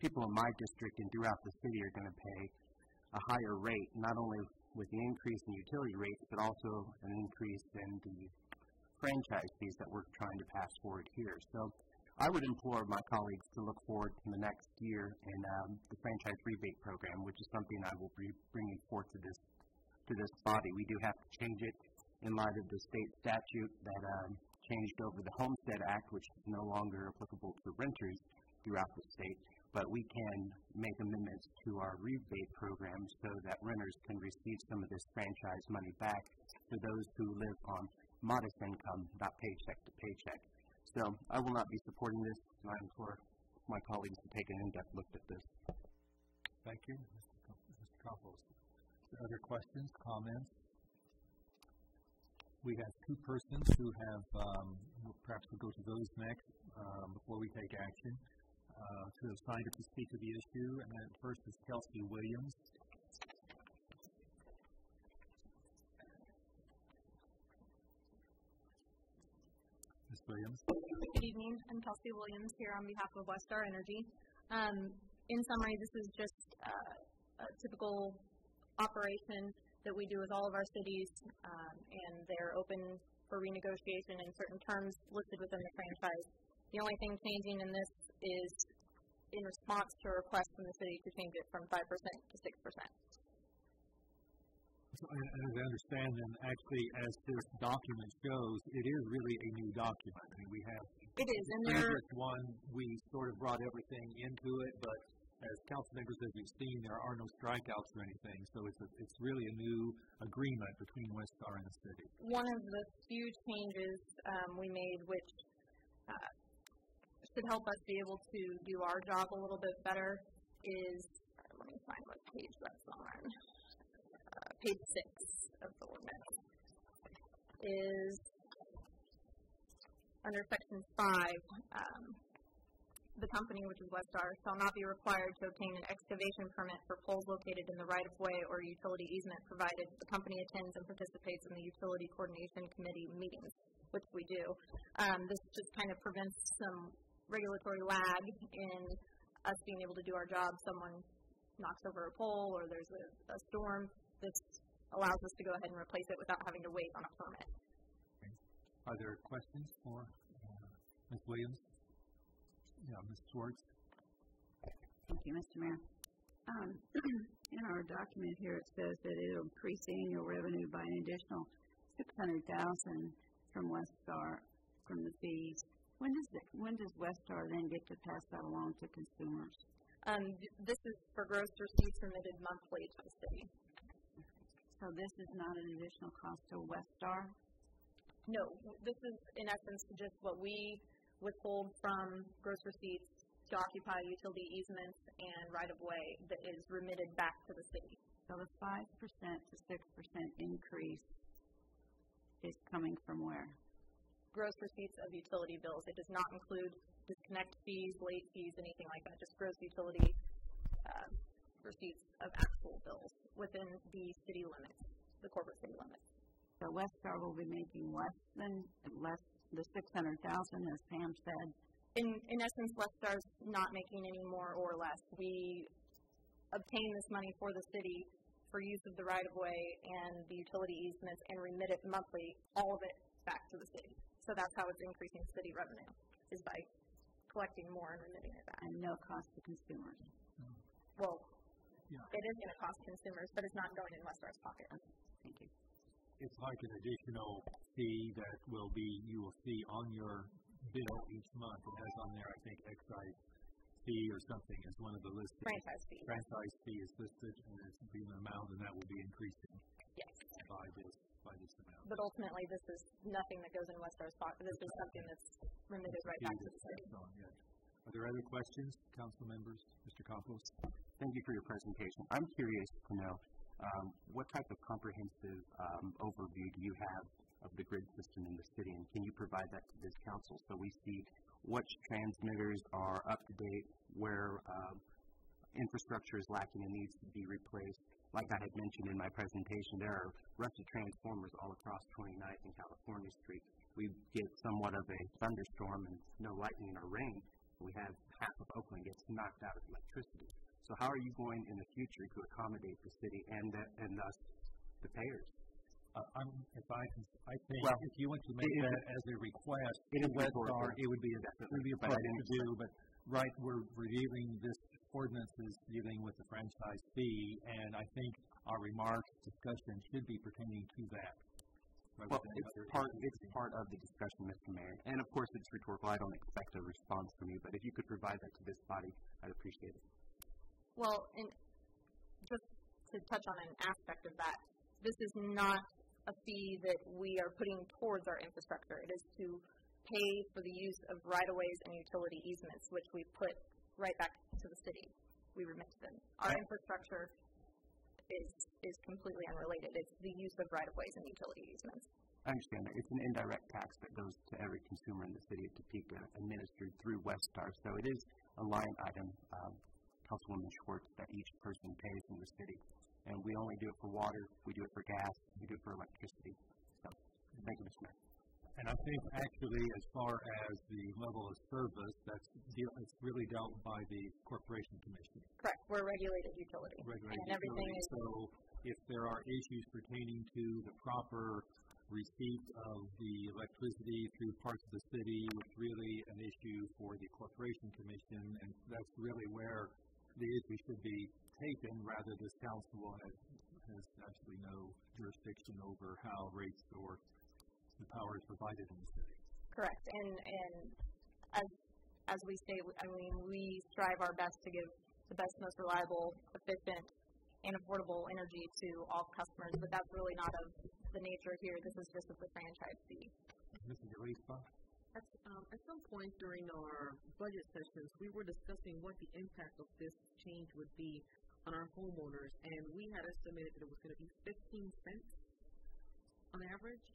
people in my district and throughout the city are going to pay a higher rate, not only with the increase in utility rates, but also an increase in the franchise fees that we're trying to pass forward here. So I would implore my colleagues to look forward to the next year in um, the franchise rebate program, which is something I will be bringing forth to this to this body. We do have to change it in light of the state statute that um, changed over the Homestead Act, which is no longer applicable to renters throughout the state but we can make amendments to our rebate program so that renters can receive some of this franchise money back for those who live on modest income, not paycheck to paycheck. So I will not be supporting this, and I implore my colleagues to take an in-depth look at this. Thank you, Mr. Campos. Other questions, comments? We have two persons who have, um, perhaps we'll go to those next um, before we take action uh, who have signed up to speak to the issue, and first is Kelsey Williams. Ms. Williams. Good evening. I'm Kelsey Williams here on behalf of Westar Energy. Um, in summary, this is just uh, a typical operation that we do with all of our cities, um, and they're open for renegotiation in certain terms listed within the franchise. The only thing changing in this is in response to a request from the city to change it from 5% to 6%. So, and, as I understand, then actually, as this document shows, it is really a new document. I mean, we have it is, and the previous one we sort of brought everything into it, but as council members, as you've seen, there are no strikeouts or anything. So it's a, it's really a new agreement between Westar and the city. One of the few changes um, we made, which uh, should help us be able to do our job a little bit better is, let me find what page that's on, uh, page six of the ordinance, is under section five, um, the company, which is Westar, shall not be required to obtain an excavation permit for poles located in the right-of-way or utility easement provided the company attends and participates in the utility coordination committee meetings, which we do. Um, this just kind of prevents some regulatory lag in us being able to do our job. Someone knocks over a pole or there's a, a storm. This allows us to go ahead and replace it without having to wait on a permit. Okay. Are there questions for uh, Ms. Williams? Yeah, Ms. Schwartz. Thank you, Mr. Mayor. Um, (clears throat) in our document here, it says that it'll increase annual revenue by an additional 600000 from Westar from the fees when does it, when does Westar then get to pass that along to consumers? Um, this is for gross receipts submitted monthly to the city. So this is not an additional cost to Westar? No, this is in essence just what we withhold from gross receipts to occupy utility easements and right of way that is remitted back to the city. So the 5% to 6% increase is coming from where? gross receipts of utility bills. It does not include disconnect fees, late fees, anything like that, just gross utility uh, receipts of actual bills within the city limits, the corporate city limits. So Westar will be making less than less the six hundred thousand, as Pam said. In in essence, Westar's not making any more or less. We obtain this money for the city for use of the right of way and the utility easements and remit it monthly, all of it back to the city. So that's how it's increasing city revenue, is by collecting more and remitting it back. And no cost to consumers. Well, yeah. it is going to cost consumers, but it's not going in Westar's pocket. Thank you. It's like an additional fee that will be, you will see on your bill each month. It has on there, I think, excise fee or something is one of the listed. Franchise fee. Franchise fee is listed, and it's the amount, and that will be increasing Yes. by this, by this amount. But ultimately, this is nothing that goes in Westar's pocket. This is something that's remitted right back to the city. Are there other questions, council members? Mr. Campos? Thank you for your presentation. I'm curious to know um, what type of comprehensive um, overview do you have of the grid system in the city, and can you provide that to this council so we see which transmitters are up to date, where um, infrastructure is lacking and needs to be replaced? Like I had mentioned in my presentation, there are rusted transformers all across 29th and California Street. We get somewhat of a thunderstorm and no lightning or rain, we have half of Oakland gets knocked out of electricity. So how are you going in the future to accommodate the city and the, and thus the payers? Uh, I'm, if I I think Well, if you want to make that as a request it is Westar, it would be a, it would be a to do, but right, we're reviewing this ordinance is dealing with the franchise fee, and I think our remarks, discussion should be pertaining to that. Well, it's part, it's part of the discussion, Mr. Mayor. And of course, it's rhetorical. I don't expect a response from you, but if you could provide that to this body, I'd appreciate it. Well, and just to touch on an aspect of that, this is not a fee that we are putting towards our infrastructure. It is to pay for the use of right-of-ways and utility easements, which we put right back to the city. We remit to them. Our infrastructure is, is completely unrelated. It's the use of right-of-ways and utility easements. I understand that. It's an indirect tax that goes to every consumer in the city of Topeka, administered through Westar. So it is a line item, um, Councilwoman Schwartz, that each person pays in the city. And we only do it for water, we do it for gas, we do it for electricity. So, thank you, Mr. Mayor. And I think actually, as far as the level of service, that's deal, it's really dealt by the Corporation Commission. Correct. We're a regulated utility. regulated and everything utility. is So if there are issues pertaining to the proper receipt of the electricity through parts of the city, it's really an issue for the Corporation Commission, and that's really where the issue should be taken, rather this council has, has actually no jurisdiction over how rates or the power is provided in the city. Correct. And and as as we say, I mean, we strive our best to give the best, most reliable, efficient, and affordable energy to all customers. But that's really not of the nature here. This is just of the franchise fee. Mrs. Elisa? At, um, at some point during our budget sessions, we were discussing what the impact of this change would be on our homeowners, and we had estimated that it was going to be 15 cents on average.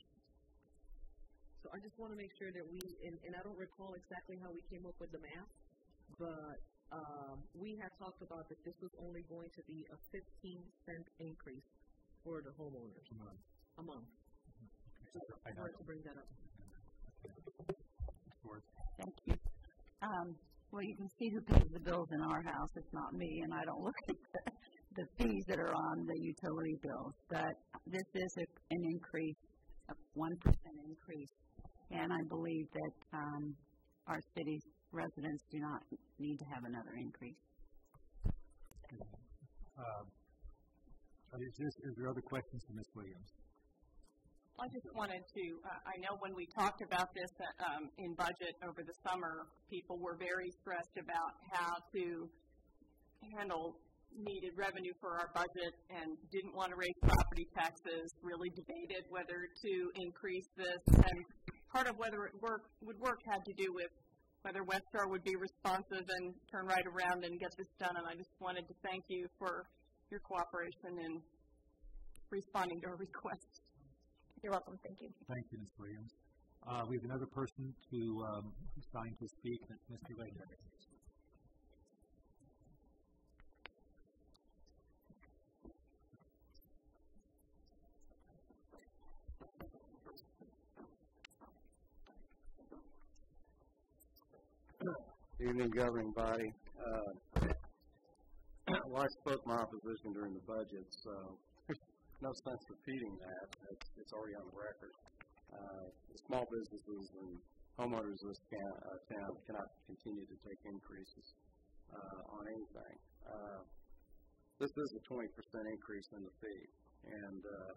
So I just want to make sure that we, and, and I don't recall exactly how we came up with the math, but um, we had talked about that this was only going to be a 15 cent increase for the homeowners. A month. A month. Just I wanted to bring that up. Thank you. Um, well, you can see who pays the bills in our house. It's not me, and I don't (laughs) look at the, the fees that are on the utility bills. But this is a, an increase, a one percent increase, and I believe that um, our city's residents do not need to have another increase. Um, Is, this, is there other questions for Ms. Williams? I just wanted to, uh, I know when we talked about this uh, um, in budget over the summer, people were very stressed about how to handle needed revenue for our budget and didn't want to raise property taxes, really debated whether to increase this. And part of whether it work, would work had to do with whether Westar would be responsive and turn right around and get this done. And I just wanted to thank you for your cooperation in responding to our (laughs) request. You're welcome. Thank you. Thank you, Ms. Williams. Uh, we have another person to um, sign to speak, that's Mr. Langer. Evening, governing body. Uh, (clears throat) well, I spoke my opposition during the budget, so there's no sense repeating that. It's, it's already on the record. Uh, small businesses and homeowners in this can, uh, town cannot continue to take increases uh, on anything. Uh, this is a 20% increase in the fee, and uh,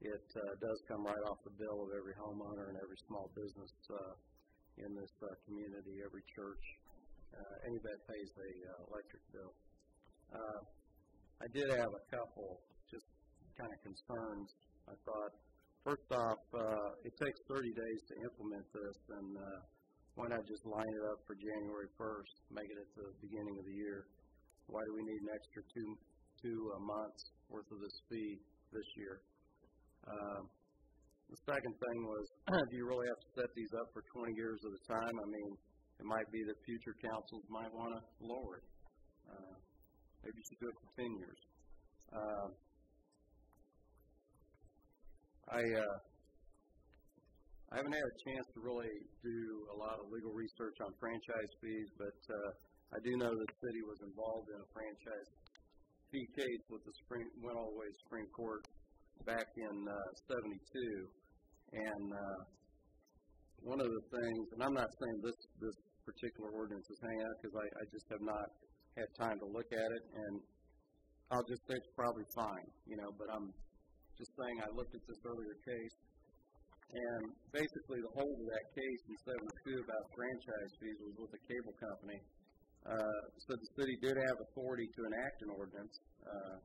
it uh, does come right off the bill of every homeowner and every small business uh, in this uh, community, every church. Uh, anybody pays a uh, electric bill. Uh, I did have a couple kind of concerns. I thought, first off, uh, it takes 30 days to implement this, and uh, why not just line it up for January 1st, make it at the beginning of the year? Why do we need an extra two two uh, months worth of this fee this year? Uh, the second thing was, (clears throat) do you really have to set these up for 20 years at a time? I mean, it might be that future councils might want to lower it. Uh, maybe you should do it for 10 years. Uh, I uh, I haven't had a chance to really do a lot of legal research on franchise fees, but uh, I do know that the city was involved in a franchise fee case with the Supreme, went all the way to Supreme Court back in uh, 72. And uh, one of the things, and I'm not saying this, this particular ordinance is hanging out because I, I just have not had time to look at it, and I'll just say it's probably fine, you know, but I'm just saying I looked at this earlier case, and basically the whole of that case in 72 about franchise fees was with the cable company. Uh, so the city did have authority to enact an ordinance uh,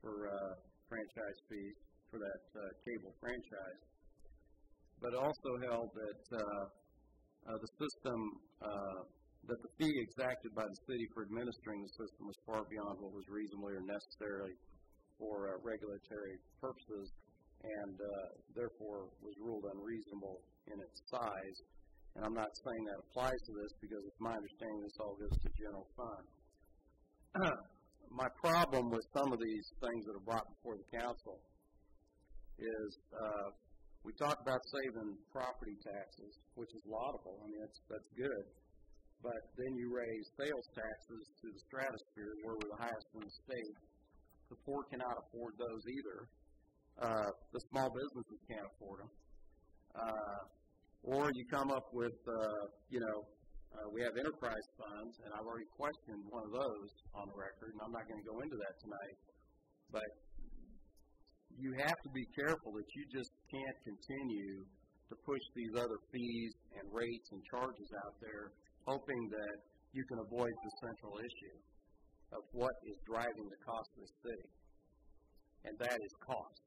for uh, franchise fees for that uh, cable franchise, but also held that uh, uh, the system, uh, that the fee exacted by the city for administering the system was far beyond what was reasonably or necessary for uh, regulatory purposes and uh, therefore was ruled unreasonable in its size. And I'm not saying that applies to this because it's my understanding this all goes to general fund. (clears throat) my problem with some of these things that are brought before the council is uh, we talk about saving property taxes, which is laudable. I mean, that's that's good. But then you raise sales taxes to the stratosphere, where we're the highest in the state, the poor cannot afford those either. Uh, the small businesses can't afford them. Uh, or you come up with, uh, you know, uh, we have enterprise funds, and I've already questioned one of those on the record, and I'm not going to go into that tonight. But you have to be careful that you just can't continue to push these other fees and rates and charges out there, hoping that you can avoid the central issue of what is driving the cost of the city, and that is cost.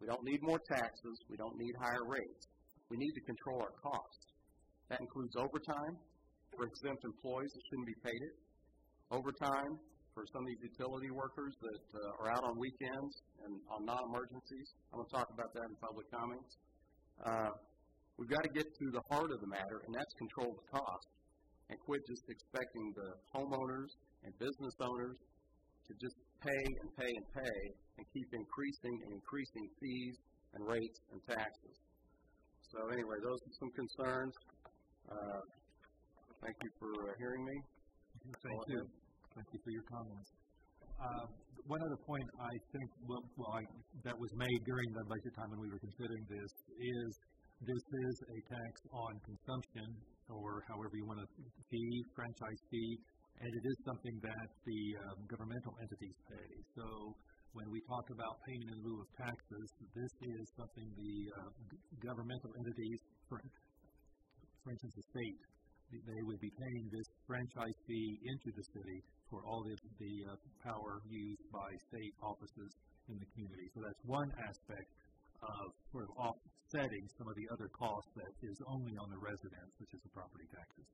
We don't need more taxes. We don't need higher rates. We need to control our costs. That includes overtime for exempt employees that shouldn't be paid it, overtime for some of these utility workers that uh, are out on weekends and on non-emergencies. I'm going to talk about that in public comments. Uh, we've got to get to the heart of the matter, and that's control the cost, and quit just expecting the homeowners and business owners to just pay and pay and pay and keep increasing and increasing fees and rates and taxes. So anyway, those are some concerns. Uh, thank you for uh, hearing me. Thank you. Thank you for your comments. Uh, one other point I think well, well I, that was made during the budget time when we were considering this is this is a tax on consumption or however you want to fee, franchise fee, and it is something that the um, governmental entities pay. So when we talk about payment in lieu of taxes, this is something the uh, governmental entities, for, for instance, the state, they would be paying this franchise fee into the city for all the, the uh, power used by state offices in the community. So that's one aspect of sort of offsetting some of the other costs that is only on the residents, which is the property taxes.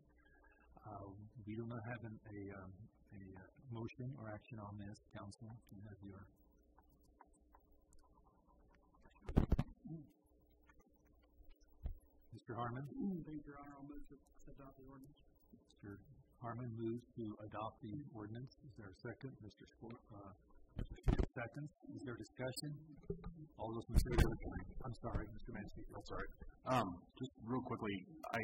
Uh, we do not have an, a, um, a uh, motion or action on this, Council. Do you have your Mr. Harmon? Thank you, Your Honor. I'll move to adopt the ordinance. Mr. Harmon moves to adopt the ordinance. Is there a second? Mr. Sport, uh, seconds. Is there discussion? All those in favor? I'm sorry, Mr. Mansky. I'm sorry. Um, just real quickly, I,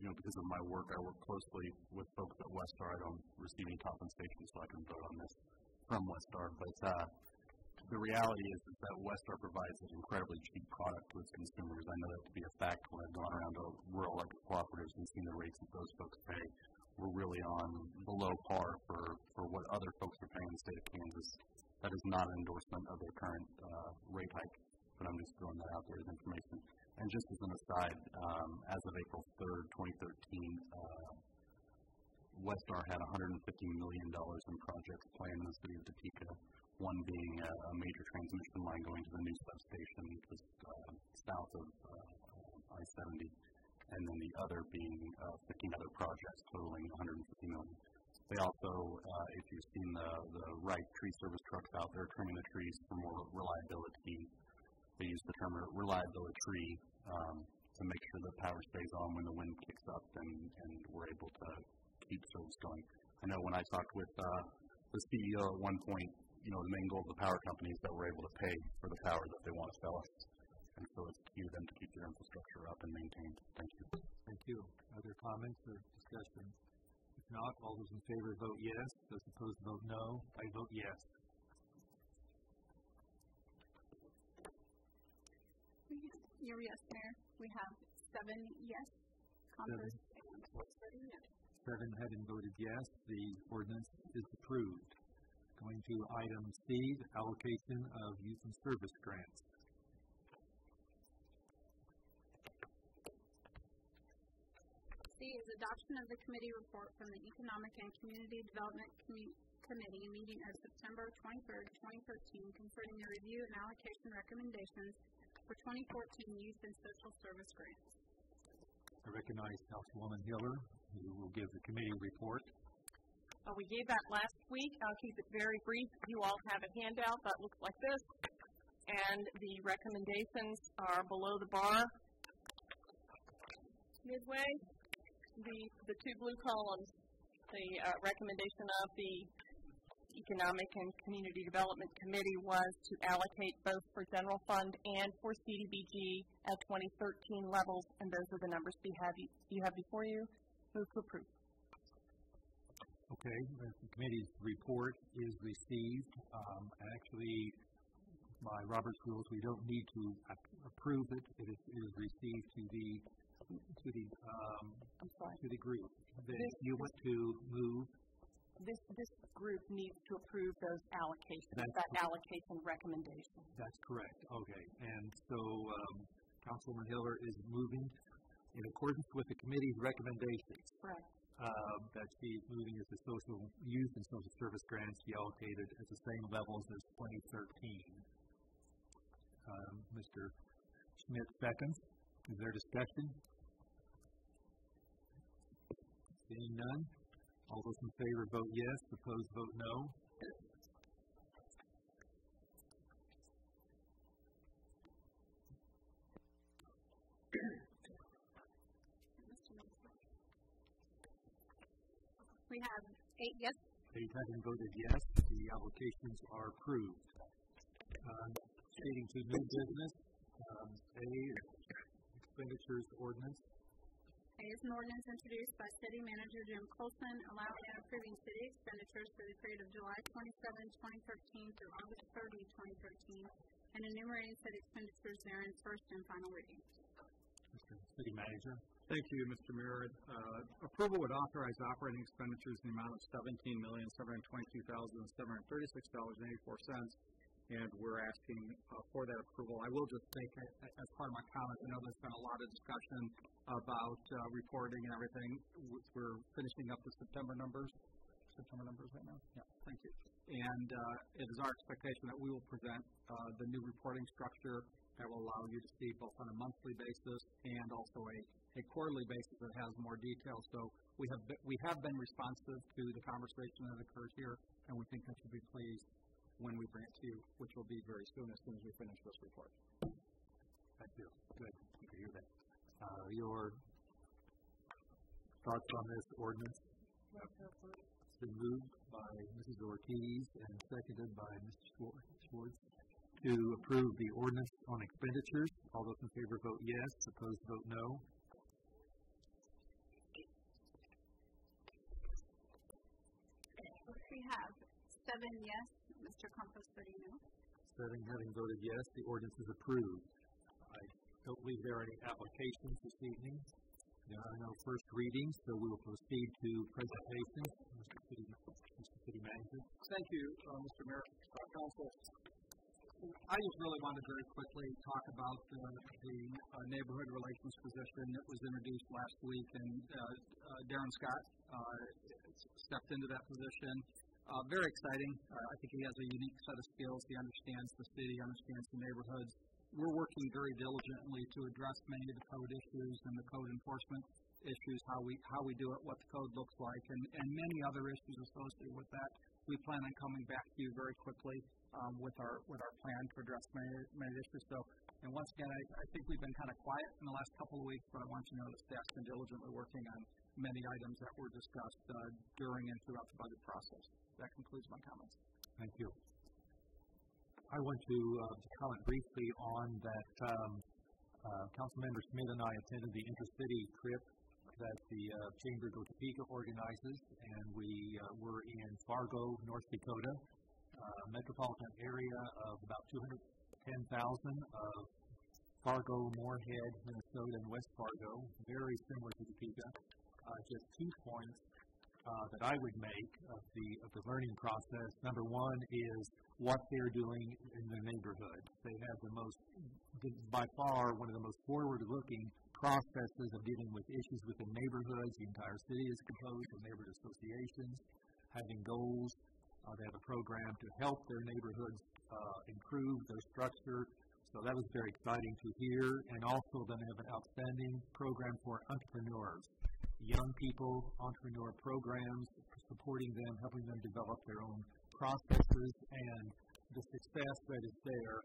you know, because of my work, I work closely with folks at Westar. I don't receive any compensation, so I can vote on this from Westar. But uh, the reality is, is that Westar provides an incredibly cheap product to its consumers. I know that to be a fact when I've gone around to rural electric cooperatives and seen the rates that those folks pay. We're really on below par for, for what other folks are paying in the state of Kansas That is not an endorsement of their current uh, rate hike, but I'm just throwing that out there as information. And just as an aside, um, as of April 3rd, 2013, uh, Westar had $150 million in projects planned in the city of Topeka, one being a, a major transmission line going to the new substation just uh, south of uh, I-70, and then the other being uh, 15 other projects totaling 150 million. They also, uh, if you've seen the, the Wright tree service trucks out there trimming the trees for more reliability, they use the term reliability um, to make sure the power stays on when the wind kicks up and, and we're able to keep service going. I know when I talked with uh, the CEO at one point, you know, the main goal of the power companies that we're able to pay for the power that they want to sell us. And so it's key to them to keep their infrastructure up and maintained. Thank you. Thank you. Other comments or discussion? If not, all those in favor vote yes. Those opposed vote no. I vote yes. Your yes, Mayor. We have seven yes. Conference and voting no. Seven having voted yes, the ordinance is approved. Going to item C, the allocation of youth and service grants. C is adoption of the committee report from the Economic and Community Development Commu- Committee meeting of September twenty-third, twenty thirteen concerning the review and allocation recommendations for twenty fourteen youth and social service grants. I recognize Councilwoman Hiller, who will give the committee report. Uh, we gave that last week. I'll keep it very brief. You all have a handout that looks like this, and the recommendations are below the bar. Midway, the the two blue columns, the uh, recommendation of the Economic and Community Development Committee was to allocate both for general fund and for CDBG at 2013 levels, and those are the numbers we have you, have before you. Move to approve. Okay, the committee's report is received. Um, actually, by Robert's rules, we don't need to approve it. It is, it is received to the to the um, to the group. that you want to move. This this group needs to approve those allocations, That's that allocation recommendation. That's correct. Okay, and so um, Councilwoman Hiller is moving in accordance with the committee's recommendations. Correct. uh, that she's moving as the social youth and social service grants be allocated at the same levels as 2013. Um, Mr. Schmidt seconds. Is there discussion? Seeing none, all those in favor vote yes, opposed vote no. We have eight yes. Eight having voted yes, the applications are approved. Um, Proceeding to new business, um, A, expenditures ordinance. A is an ordinance introduced by City Manager Jim Colson allowing and approving city expenditures for the period of July 27, 2013 through August 30, 2013, and enumerating said expenditures therein first and final reading. Mr. City Manager. Thank you, Mr. Mayor. Uh, approval would authorize operating expenditures in the amount of $17,722,736.84 and eighty-four cents, and we're asking uh, for that approval. I will just uh, as part of my comments, I know there's been a lot of discussion about uh, reporting and everything. We're finishing up the September numbers, September numbers right now? Yeah, thank you. And uh, it is our expectation that we will present uh, the new reporting structure that will allow you to see both on a monthly basis and also a, a quarterly basis that has more detail. So we have been, we have been responsive to the conversation that occurred here, and we think that you'll be pleased when we bring it to you, which will be very soon as soon as we finish this report. Thank you. Good. Good to hear that. Uh, your thoughts on this ordinance? It's been moved by Mrs. Ortiz and seconded by Mr. Schwartz to approve the ordinance on expenditures. All those in favor vote yes, opposed vote no. We have seven yes, Mr. Campos voting no. Seven having voted yes, the ordinance is approved. I don't believe there are any applications this evening. There are no first readings, so we will proceed to presentations. Mr. City, Mr. City Manager. Thank you, uh, Mr. Mayor, uh, Council. I just really wanted to very quickly talk about uh, the uh, neighborhood relations position that was introduced last week, and uh, uh, Darren Scott uh, stepped into that position. Uh, very exciting. Uh, I think he has a unique set of skills. He understands the city, understands the neighborhoods. We're working very diligently to address many of the code issues and the code enforcement issues, how we how we do it, what the code looks like, and, and many other issues associated with that. We plan on coming back to you very quickly um, with our with our plan to address many, many issues. So, and once again, I, I think we've been kind of quiet in the last couple of weeks, but I want you to know that staff's been diligently working on many items that were discussed uh, during and throughout the budget process. That concludes my comments. Thank you. I want to uh, comment briefly on that. Um, uh, Councilmember Smith and I attended the intercity trip that the uh, Chamber of Topeka organizes, and we uh, were in Fargo, North Dakota, uh, metropolitan area of about 210,000 of Fargo, Moorhead, Minnesota, and West Fargo, very similar to Topeka. Uh, just two points uh, that I would make of the of the learning process. Number one is what they're doing in their neighborhood. They have the most, by far, one of the most forward-looking processes of dealing with issues within neighborhoods. The entire city is composed of neighborhood associations, having goals. Uh, they have a program to help their neighborhoods uh, improve their structure. So that was very exciting to hear. And also, then they have an outstanding program for entrepreneurs young people, entrepreneur programs, supporting them, helping them develop their own processes, and the success that is there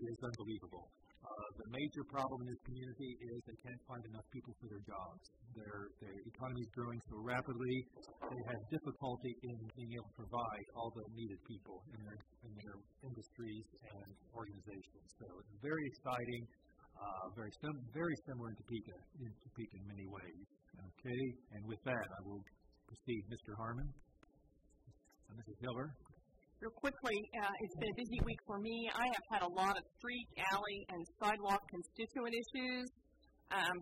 is unbelievable. Uh, the major problem in this community is they can't find enough people for their jobs. Their, their economy is growing so rapidly, they have difficulty in being able to provide all the needed people in their, in their industries and organizations. So it's very exciting, uh, very, sim- very similar in Topeka, in Topeka in many ways. Okay, and with that, I will proceed. Mr. Harmon and Mrs. Hiller. Real quickly, uh, it's been a busy week for me. I have had a lot of street, alley, and sidewalk constituent issues. Um,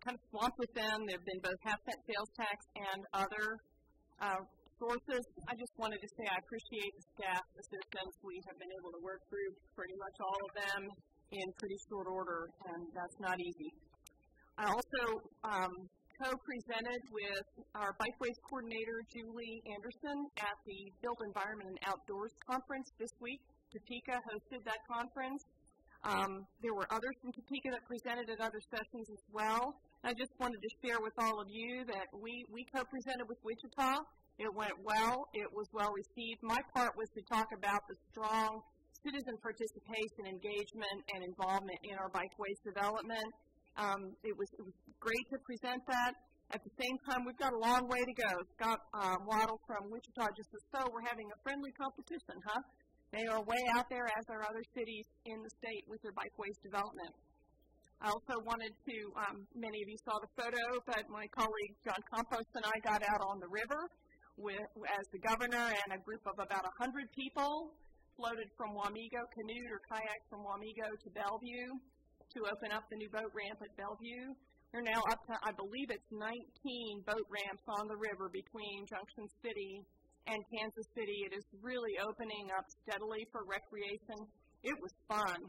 kind of swamped with them. There have been both half-cent sales tax and other uh, sources. I just wanted to say I appreciate the staff assistance. We have been able to work through pretty much all of them in pretty short order, and that's not easy. I also um, co-presented with our Bikeways coordinator, Julie Anderson, at the Built Environment and Outdoors Conference this week. Topeka hosted that conference. Um, there were others from Topeka that presented at other sessions as well. I just wanted to share with all of you that we, we co-presented with Wichita. It went well. It was well received. My part was to talk about the strong citizen participation, engagement, and involvement in our bikeways development um, it, was, it was great to present that. At the same time, we've got a long way to go. Scott um, Wadle from Wichita just says, so we're having a friendly competition, huh? They are way out there, as are other cities in the state with their bikeways development. I also wanted to, um, many of you saw the photo, but my colleague John Campos and I got out on the river with, as the governor and a group of about 100 people floated from Wamego, canoed or kayaked from Wamego to Belvue to open up the new boat ramp at Belvue. They're now up to, I believe it's 19 boat ramps on the river between Junction City and Kansas City. It is really opening up steadily for recreation. It was fun,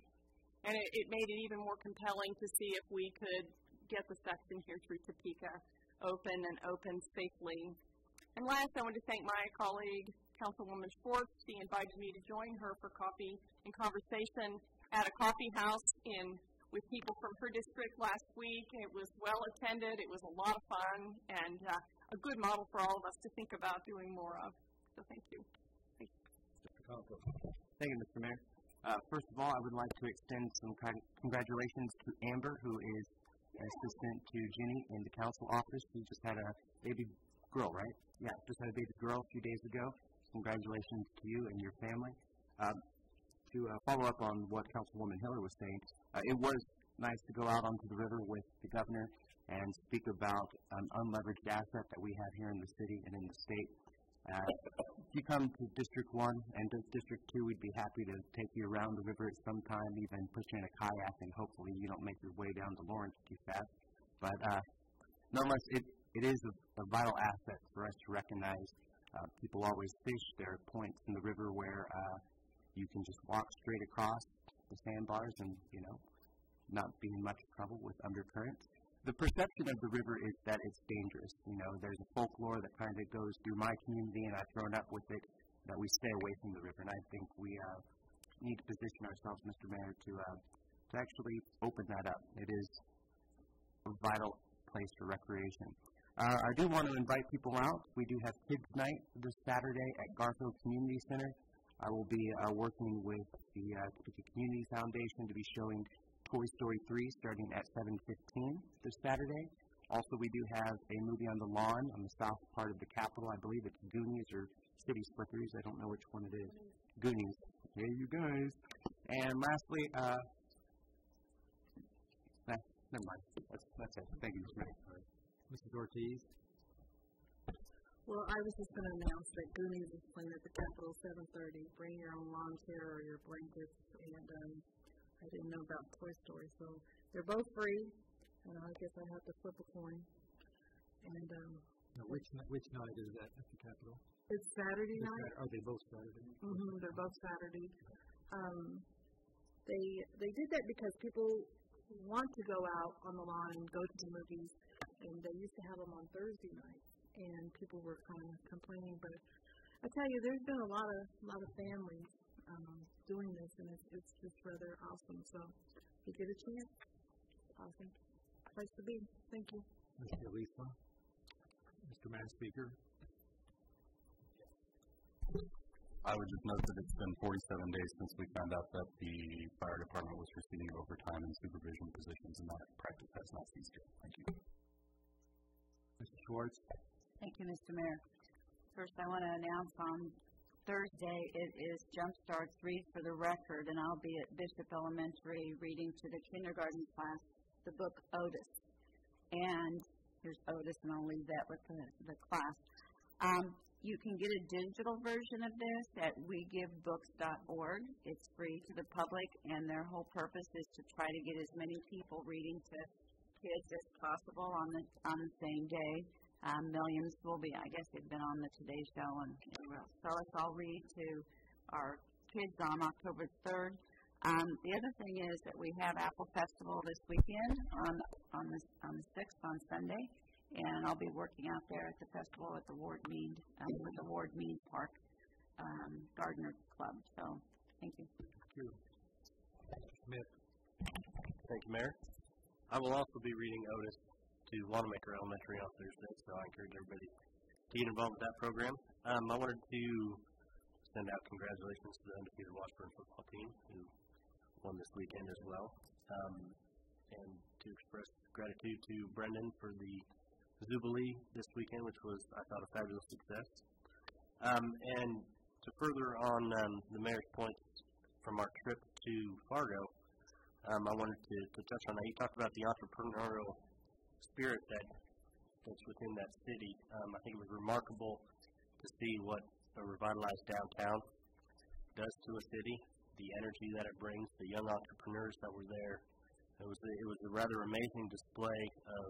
and it, it made it even more compelling to see if we could get the section here through Topeka open and open safely. And last, I want to thank my colleague, Councilwoman Schwartz. She invited me to join her for coffee and conversation at a coffee house in with people from her district last week. It was well attended. It was a lot of fun and uh, a good model for all of us to think about doing more of. So thank you. Thank you, thank you Mr. Mayor. Uh, first of all, I would like to extend some congratulations to Amber, who is an assistant to Jenny in the council office. She just had a baby girl, right? Yeah, just had a baby girl a few days ago. Congratulations to you and your family. Um, to uh, follow up on what Councilwoman Hiller was saying, uh, it was nice to go out onto the river with the governor and speak about an unleveraged asset that we have here in the city and in the state. Uh, if you come to District 1 and District 2, we'd be happy to take you around the river at some time, even put you in a kayak, and hopefully you don't make your way down to Lawrence too fast. But uh, nonetheless, it, it is a, a vital asset for us to recognize Uh, people always fish. There are points in the river where uh, you can just walk straight across the sandbars and, you know, not be in much trouble with undercurrents. The perception of the river is that it's dangerous. You know, there's a folklore that kind of goes through my community, and I've grown up with it, that we stay away from the river. And I think we uh, need to position ourselves, Mr. Mayor, to uh, to actually open that up. It is a vital place for recreation. Uh, I do want to invite people out. We do have Kids Night this Saturday at Garfield Community Center. I will be uh, working with the uh, Topeka Community Foundation to be showing Toy Story 3 starting at 7.15 this Saturday. Also, we do have a movie on the lawn on the south part of the Capitol. I believe it's Goonies or City Slickers. I don't know which one it is. Goonies. Yeah, you guys. And lastly, uh, nah, never mind. That's, that's it. Thank you, Mr. Mayor. Mrs. Ortiz? Well, I was just going to announce that Goonies is playing at the Capitol 7:30. Bring your own lawn chair or your blankets, and um, I didn't know about Toy Story, so they're both free. And I guess I have to flip a coin. And um, Now, which, which night is that at the Capitol? it's Saturday This night. Are they both Saturday? Mm-hmm, they're both Saturday. Um, they they did that because people want to go out on the lawn and go to the movies, and they used to have them on Thursday nights, and people were kind of complaining. But I tell you, there's been a lot of lot of families um, doing this, and it's it's just rather awesome. So if you get a chance, awesome place to be. Thank you. Mr. Lisa? Mr. Manspeaker? I would just note that it's been 47 days since we found out that the fire department was receiving overtime and supervision positions, and that practice has not ceased. Thank you. Schwartz? Thank you, Mr. Mayor. First, I want to announce on Thursday it is Jumpstart's Read for the Record, and I'll be at Bishop Elementary reading to the kindergarten class the book Otis. And here's Otis, and I'll leave that with the, the class. Um, you can get a digital version of this at wegivebooks.org. It's free to the public, and their whole purpose is to try to get as many people reading to kids as possible on the on the same day. Um, millions will be, I guess, they've been on the Today Show and everywhere else. So let's all read to our kids on October 3rd. Um, the other thing is that we have Apple Festival this weekend on on the on the 6th on Sunday, and I'll be working out there at the festival at the Ward-Meade um, with the Ward-Meade Park um, Gardener Club. So thank you. Thank you. Smith? Thank you, Mayor. I will also be reading Otis to Wanamaker Elementary on Thursday, so I encourage everybody to get involved with that program. Um, I wanted to send out congratulations to the undefeated Washburn football team who won this weekend as well, um, and to express gratitude to Brendan for the Jubilee this weekend, which was, I thought, a fabulous success. Um, and to further on um, the mayor's points from our trip to Fargo, um, I wanted to, to touch on that. You talked about the entrepreneurial spirit that that's within that city. Um, I think it was remarkable to see what a revitalized downtown does to a city, the energy that it brings, the young entrepreneurs that were there. It was a, it was a rather amazing display of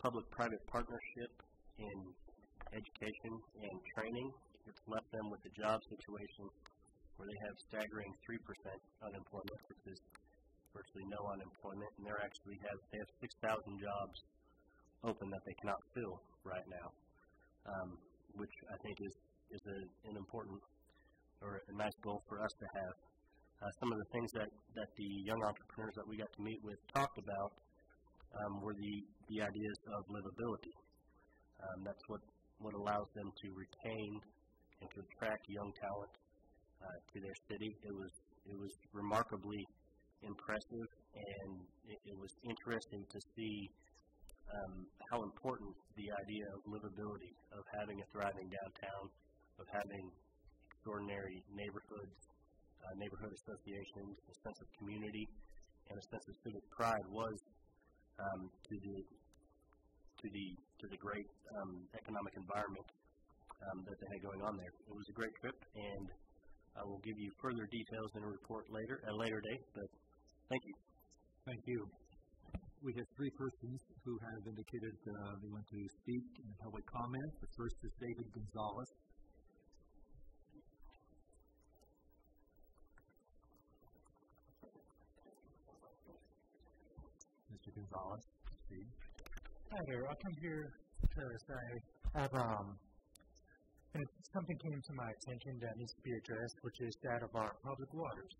public-private partnership in education and training. It's left them with a job situation where they have staggering 3% unemployment, which is virtually no unemployment, and they're actually have they have 6,000 jobs open that they cannot fill right now, um, which I think is is a, an important or a nice goal for us to have. Uh, some of the things that, that the young entrepreneurs that we got to meet with talked about um, were the, the ideas of livability. Um, that's what, what allows them to retain and to attract young talent uh, to their city. It was it was remarkably impressive, and it, it was interesting to see um, how important the idea of livability, of having a thriving downtown, of having extraordinary neighborhoods, uh, neighborhood associations, a sense of community, and a sense of civic pride was um, to the to the to the great um, economic environment um, that they had going on there. It was a great trip, and I will give you further details in a report later, at a later date. But thank you. Thank you. we have three persons who have indicated uh, they want to speak and public comment. The first is David Gonzalez. Mr. Gonzalez, speak. Hi there. I come here because I have um, and something came to my attention that needs to be addressed, which is that of our public waters.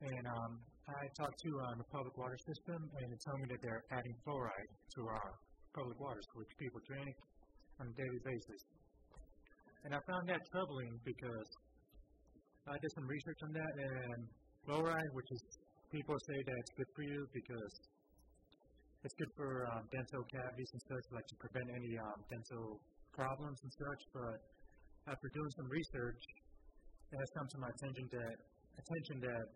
And um, I talked to um, the public water system, and it told me that they're adding fluoride to our public waters, which people drink on a daily basis. And I found that troubling because I did some research on that, and fluoride, which is people say that it's good for you because it's good for um, dental cavities and such, like to prevent any um, dental problems and such. But after doing some research, it has come to my attention that attention that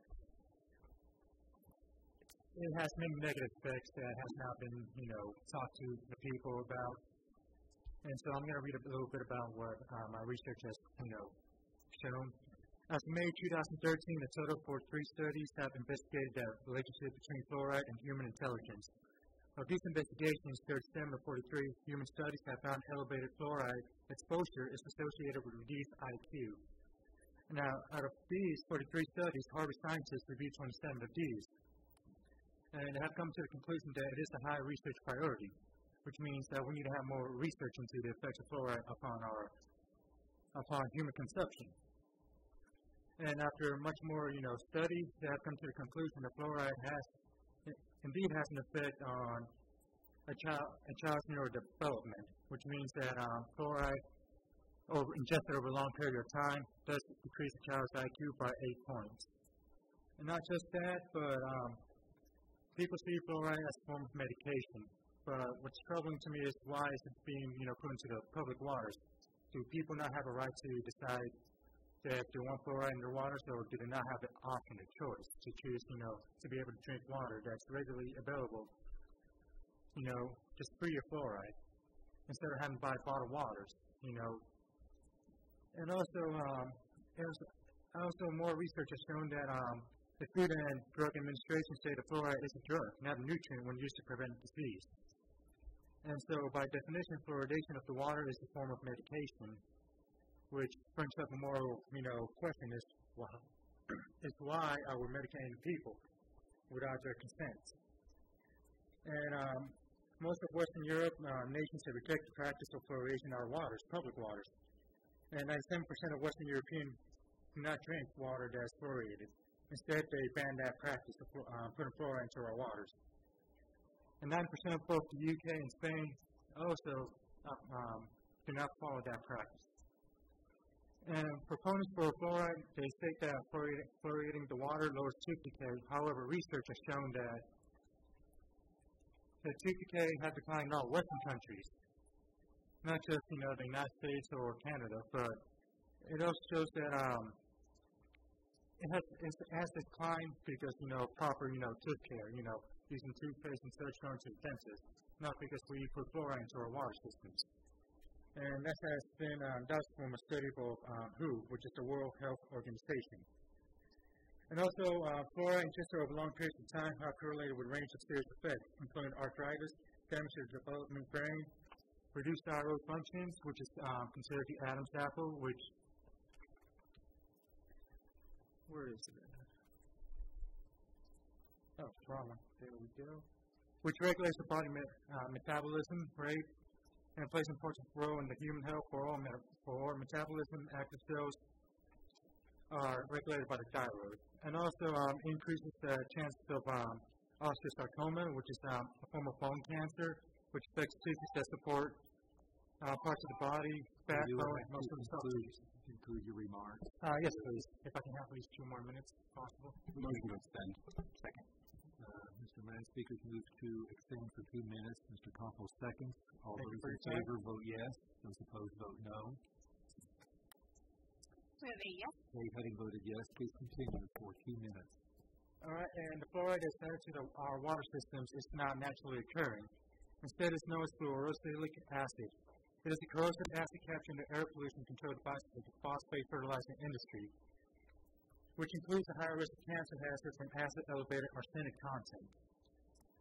it has many negative effects that has not been, you know, talked to the people about. And so I'm going to read a little bit about what uh, my research has, you know, shown. As of May 2013, a total of three studies have investigated the relationship between fluoride and human intelligence. Of these investigations, 37 of 43 human studies have found elevated fluoride exposure is associated with reduced IQ. Now, out of these 43 studies, Harvard scientists reviewed 27 of these and have come to the conclusion that it is a high research priority, which means that we need to have more research into the effects of fluoride upon our upon human consumption. And after much more, you know, study, they have come to the conclusion that fluoride has indeed has an effect on a child a child's neurodevelopment, which means that um, fluoride over ingested over a long period of time does decrease a child's IQ by eight points. And not just that, but um, people see fluoride as a form of medication, but what's troubling to me is why is it being, you know, put into the public waters? Do people not have a right to decide that they want fluoride in their waters, or do they not have the option, the choice to choose, you know, to be able to drink water that's readily available, you know, just free of fluoride, instead of having to buy bottled waters, you know? And also, um, also more research has shown that um, the Food and Drug Administration say that fluoride is a drug, not a nutrient when used to prevent disease. And so, by definition, fluoridation of the water is a form of medication, which brings up a moral, you know, question is, well, is why are we medicating people without their consent? And um, most of Western Europe uh, nations have rejected the practice of fluoridation in our waters, public waters. And 97% of Western Europeans do not drink water that's fluoridated. Instead, they banned that practice of uh, putting fluoride into our waters. And 9% of both the UK and Spain also uh, um, do not follow that practice. And proponents for fluoride, they state that fluoridating the water lowers tooth decay. However, research has shown that the tooth decay has declined in all Western countries, not just you know the United States or Canada, but it also shows that um, it has it has declined because you know proper you know tooth care, you know using toothpaste and such going to the dentist, not because we put fluoride into our water systems. And that has been um, that's from a study of um, WHO, which is the World Health Organization. And also, uh, fluoride ingested over long periods of time have correlated with a range of serious effects, including arthritis, damage to the development brain, reduced thyroid functions, which is um, considered the Adam's apple, which where is it? Oh, trauma. There we go. Which regulates the body uh, metabolism rate and plays an important role in the human health for all, meta- for all metabolism. Active cells are regulated by the thyroid. And also um, increases the chances of um, osteosarcoma, which is um, a form of bone cancer, which affects tissues that support uh, parts of the body, fat, bone, and most of the cells conclude your remarks? Uh, yes, please. If I can have at least two more minutes, if possible. Motion to extend. Second. Uh, Mr. Madden, speakers move to extend for two minutes. Mr. Campos seconds. All Thank you those in your time. favor vote yes. Those opposed vote no. We have a yes. Dave Heading voted yes. Please continue for two minutes. All right, and the fluoride that's added to the, our water systems is not naturally occurring. Instead, it's known as fluorosilicic acid. It is a corrosive acid capturing the air pollution controlled by the phosphate fertilizer industry, which includes a higher risk of cancer hazards from acid elevated arsenic content.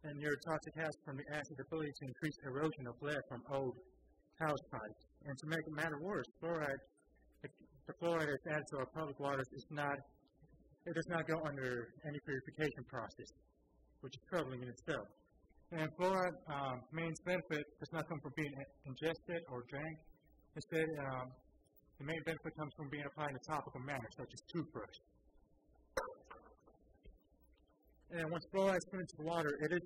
and neurotoxic hazards from the acid ability to increase erosion of lead from old house pipes. And to make it matter worse, fluoride, the, the fluoride that's added to our public waters is not, it does not go under any purification process, which is troubling in itself. And fluoride um, main benefit does not come from being ingested or drank. Instead, um, the main benefit comes from being applied in a topical manner, such as toothbrush. And once fluoride is into the water, it is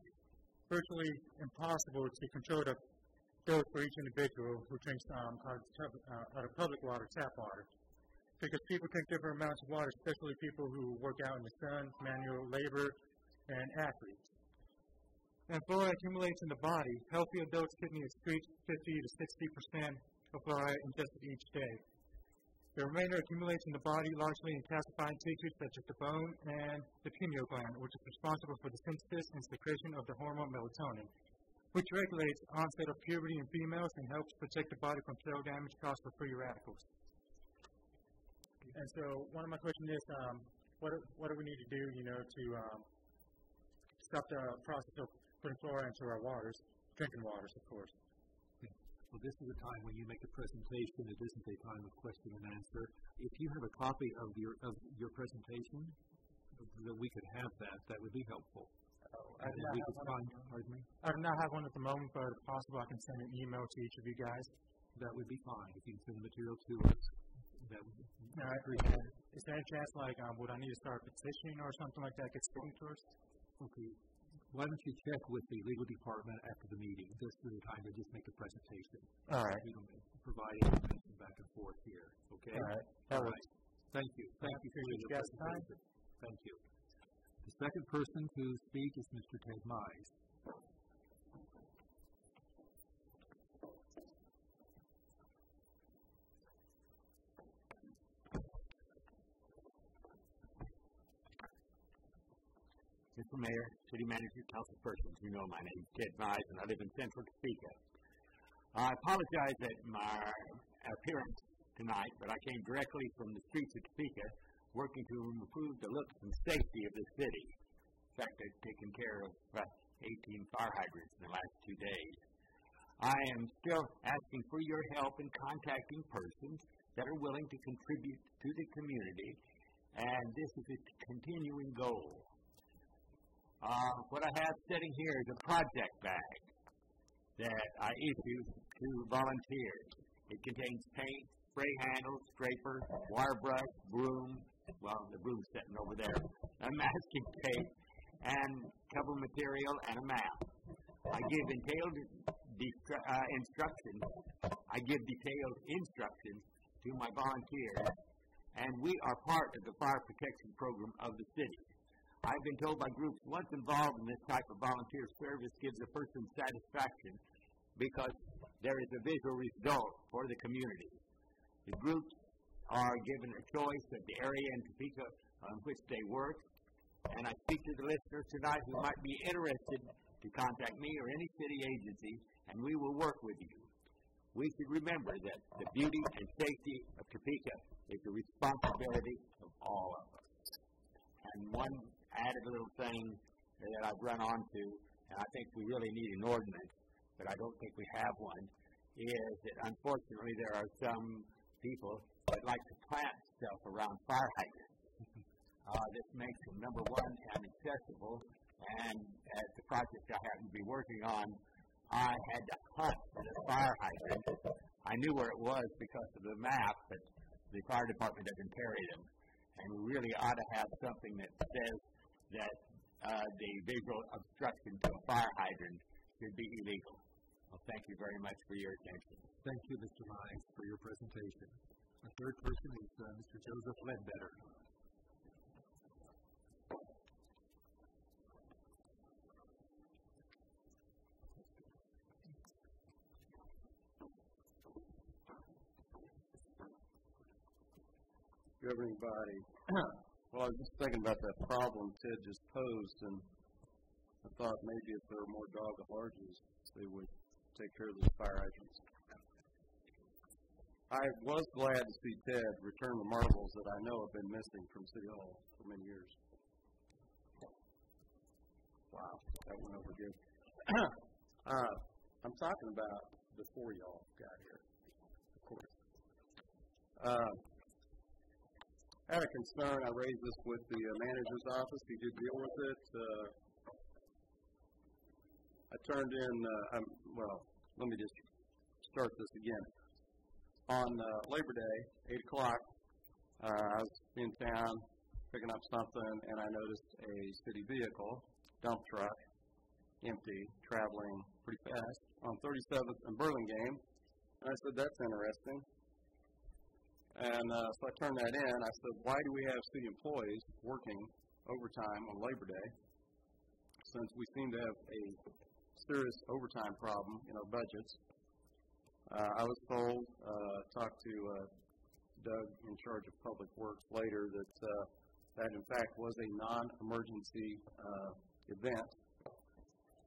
virtually impossible to control the dose for each individual who drinks um, out, of uh, out of public water, tap water. Because people drink different amounts of water, especially people who work out in the sun, manual labor, and athletes. And fluoride accumulates in the body. Healthy adults kidney excretes 50 to 60 percent of fluoride ingested each day. The remainder accumulates in the body largely in calcified tissues such as the bone and the pineal gland, which is responsible for the synthesis and secretion of the hormone melatonin, which regulates onset of puberty in females and helps protect the body from cell damage caused by free radicals. And so, one of my questions is, um, what, what do we need to do, you know, to um, stop the process of putting fluoride into our waters, drinking waters, of course? Well, this is a time when you make a presentation. It isn't a time of question and answer. If you have a copy of your of your presentation, that we could have that, that would be helpful. I do not we have could one find, at the moment. pardon me? I do not have one at the moment, but if possible, I can send an email to each of you guys. That would be fine. If you can send the material to us, that would All right. And is there any chance, like, um, would I need to start a petition or something like that get signatures? Okay. Why don't you check with the legal department after the meeting? just is the time to just make a presentation. All right. We don't provide information back and forth here, okay? All right. All right. Thank you. Thank you for your presentation. Thank you. The second person to speak is Mr. Ted Mize. Mr. Mayor, City Manager, Councilpersons, you know my name Ted Mize, and I live in Central Topeka. I apologize that my appearance tonight, but I came directly from the streets of Topeka, working to improve the looks and safety of the city. In fact, I've taken care of uh, 18 fire hydrants in the last two days. I am still asking for your help in contacting persons that are willing to contribute to the community, and this is a continuing goal. Uh, what I have sitting here is a project bag that I issue to volunteers. It contains paint, spray handles, scraper, wire brush, broom, well, the broom's sitting over there, a (laughs) masking tape, and cover material and a map. I give detailed destru- uh, instructions. I give detailed instructions to my volunteers, and we are part of the fire protection program of the city. I've been told by groups once involved in this type of volunteer service gives a person satisfaction because there is a visual result for the community. The groups are given a choice of the area in Topeka on which they work, and I speak to the listeners tonight who might be interested to contact me or any city agency, and we will work with you. We should remember that the beauty and safety of Topeka is the responsibility of all of us. And one added little thing that I've run onto, and I think we really need an ordinance, but I don't think we have one, is that unfortunately there are some people that like to plant stuff around fire hydrants. (laughs) Uh, this makes them, number one, inaccessible, and as the project I happen to be working on, I had to hunt for the fire hydrant. I knew where it was because of the map, but the fire department doesn't carry them. And we really ought to have something that says that uh, the visual obstruction to a fire hydrant should be illegal. Well, thank you very much for your attention. Thank you, Mr. Mize, for your presentation. The third person is uh, Mr. Joseph Ledbetter. governing body. (clears throat) well, I was just thinking about that problem Ted just posed, and I thought maybe if there were more dog at larges, they would take care of those fire hydrants. I was glad to see Ted return the marbles that I know have been missing from City Hall for many years. Wow. that went over good. (clears throat) uh, I'm talking about before y'all got here, of course. Uh, Had a concern. I raised this with the uh, manager's office. He did deal with it. Uh, I turned in, uh, I'm, well, let me just start this again. On uh, Labor Day, 8 o'clock, uh, I was in town picking up something, and I noticed a city vehicle, dump truck, empty, traveling pretty fast on 37th and Burlingame. And I said, that's interesting. And uh, so I turned that in. I said, why do we have city employees working overtime on Labor Day? Since we seem to have a serious overtime problem in our budgets. Uh, I was told, uh, talked to uh, Doug in charge of Public Works later, that uh, that in fact was a non-emergency uh, event.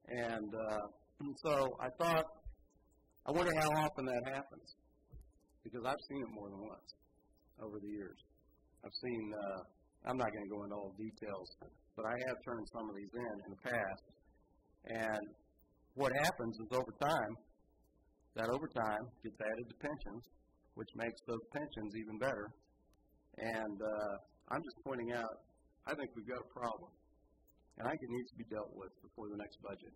And uh, (clears throat) so I thought, I wonder how often that happens, because I've seen it more than once over the years. I've seen, uh, I'm not going to go into all the details, but I have turned some of these in in the past. And what happens is over time, that overtime gets added to pensions, which makes those pensions even better. And uh, I'm just pointing out, I think we've got a problem. And I think it needs to be dealt with before the next budget.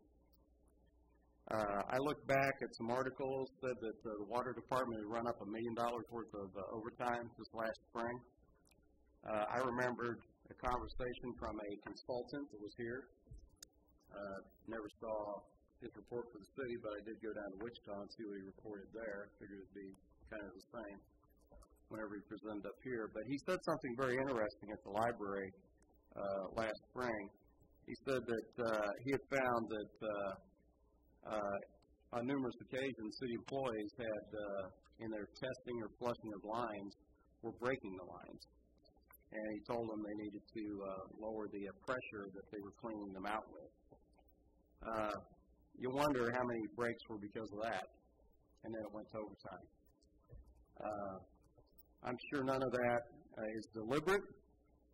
Uh, I looked back at some articles said that uh, the water department had run up a million dollars worth of uh, overtime this last spring. Uh, I remembered a conversation from a consultant that was here. Uh, never saw his report for the city, but I did go down to Wichita and see what he reported there. Figured it'd be kind of the same whenever he presented up here. But he said something very interesting at the library uh, last spring. He said that uh, he had found that uh, uh, on numerous occasions, city employees had, uh, in their testing or flushing of lines, were breaking the lines. And he told them they needed to uh, lower the uh, pressure that they were cleaning them out with. Uh, you wonder how many breaks were because of that, and then it went to overtime. Uh, I'm sure none of that uh, is deliberate,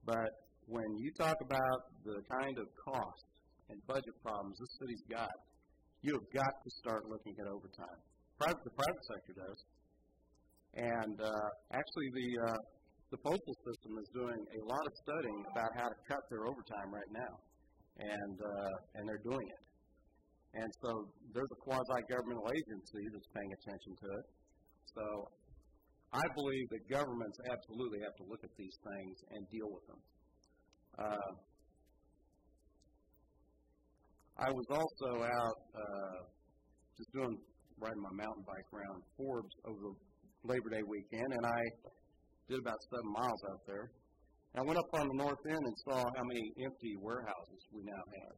but when you talk about the kind of cost and budget problems this city's got, you have got to start looking at overtime. Private, the private sector does, and uh, actually the uh, the postal system is doing a lot of studying about how to cut their overtime right now, and uh, and they're doing it. And so there's a quasi-governmental agency that's paying attention to it. So I believe that governments absolutely have to look at these things and deal with them. Uh, I was also out uh, just doing riding my mountain bike around Forbes over Labor Day weekend, and I did about seven miles out there. And I went up on the north end and saw how many empty warehouses we now have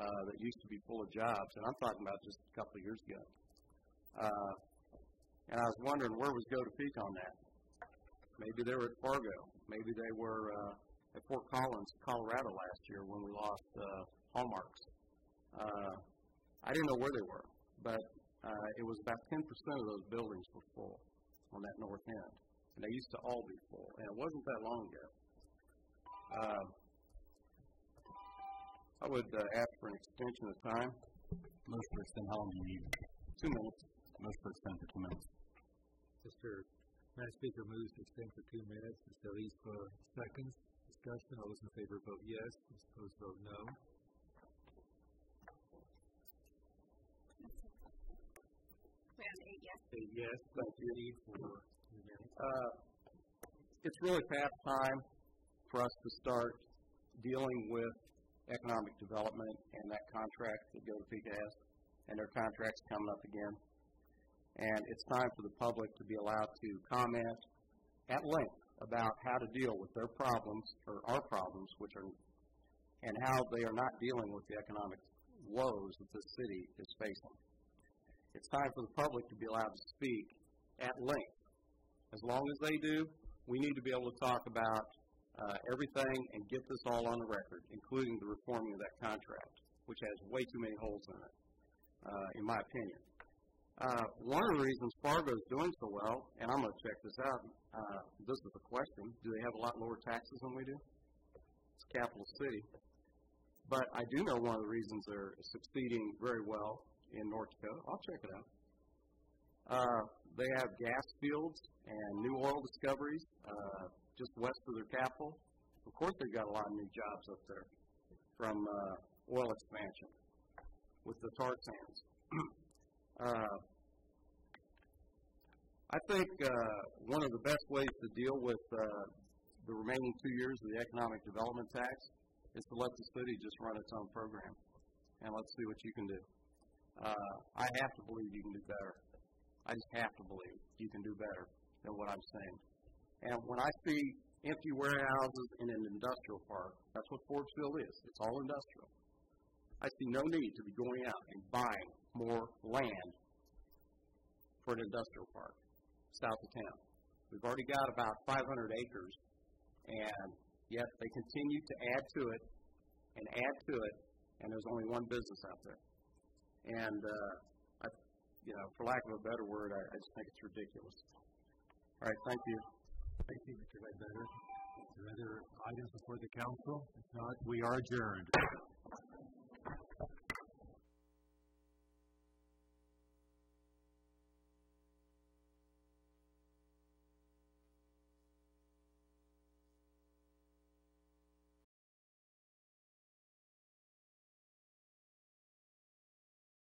uh, that used to be full of jobs, and I'm talking about just a couple of years ago. Uh, and I was wondering where was GO Topeka on that. Maybe they were at Fargo. Maybe they were uh, at Fort Collins, Colorado last year when we lost uh, Hallmarks. Uh, I didn't know where they were, but uh, it was about 10% of those buildings were full on that north end. And they used to all be full, and it wasn't that long ago. Uh, I would uh, ask for an extension of time. Motion to extend, how long do you need? Two minutes. Motion to extend for two minutes. Mr. Manspeaker moves to extend for two minutes. Mr. Lees for seconds. Discussion. All those in favor vote yes. Those opposed vote no. Eight yes. Thank you. Need for. Uh, it's really past time for us to start dealing with economic development and that contract that Go to has, and their contract's coming up again. And it's time for the public to be allowed to comment at length about how to deal with their problems or our problems, which are, and how they are not dealing with the economic woes that this city is facing. It's time for the public to be allowed to speak at length. As long as they do, we need to be able to talk about uh, everything and get this all on the record, including the reforming of that contract, which has way too many holes in it, uh, in my opinion. Uh, one of the reasons Fargo is doing so well, and I'm going to check this out. Uh, this is a question: Do they have a lot lower taxes than we do? It's a capital city, But I do know one of the reasons they're succeeding very well in North Dakota. I'll check it out. Uh, they have gas fields and new oil discoveries uh, just west of their capital. Of course, they've got a lot of new jobs up there from uh, oil expansion with the tar sands. (clears throat) uh, I think uh, one of the best ways to deal with uh, the remaining two years of the economic development tax is to let the city just run its own program, and let's see what you can do. Uh, I have to believe you can do better. I just have to believe you can do better than what I'm saying. And when I see empty warehouses in an industrial park, that's what Forbesville is. It's all industrial. I see no need to be going out and buying more land for an industrial park south of town. We've already got about 500 acres, and yet they continue to add to it and add to it, and there's only one business out there. And, uh, I, you know, for lack of a better word, I, I just think it's ridiculous. All right, thank you. Thank you, Mr. Ledbetter. Are there other items before the council? If not, we are adjourned.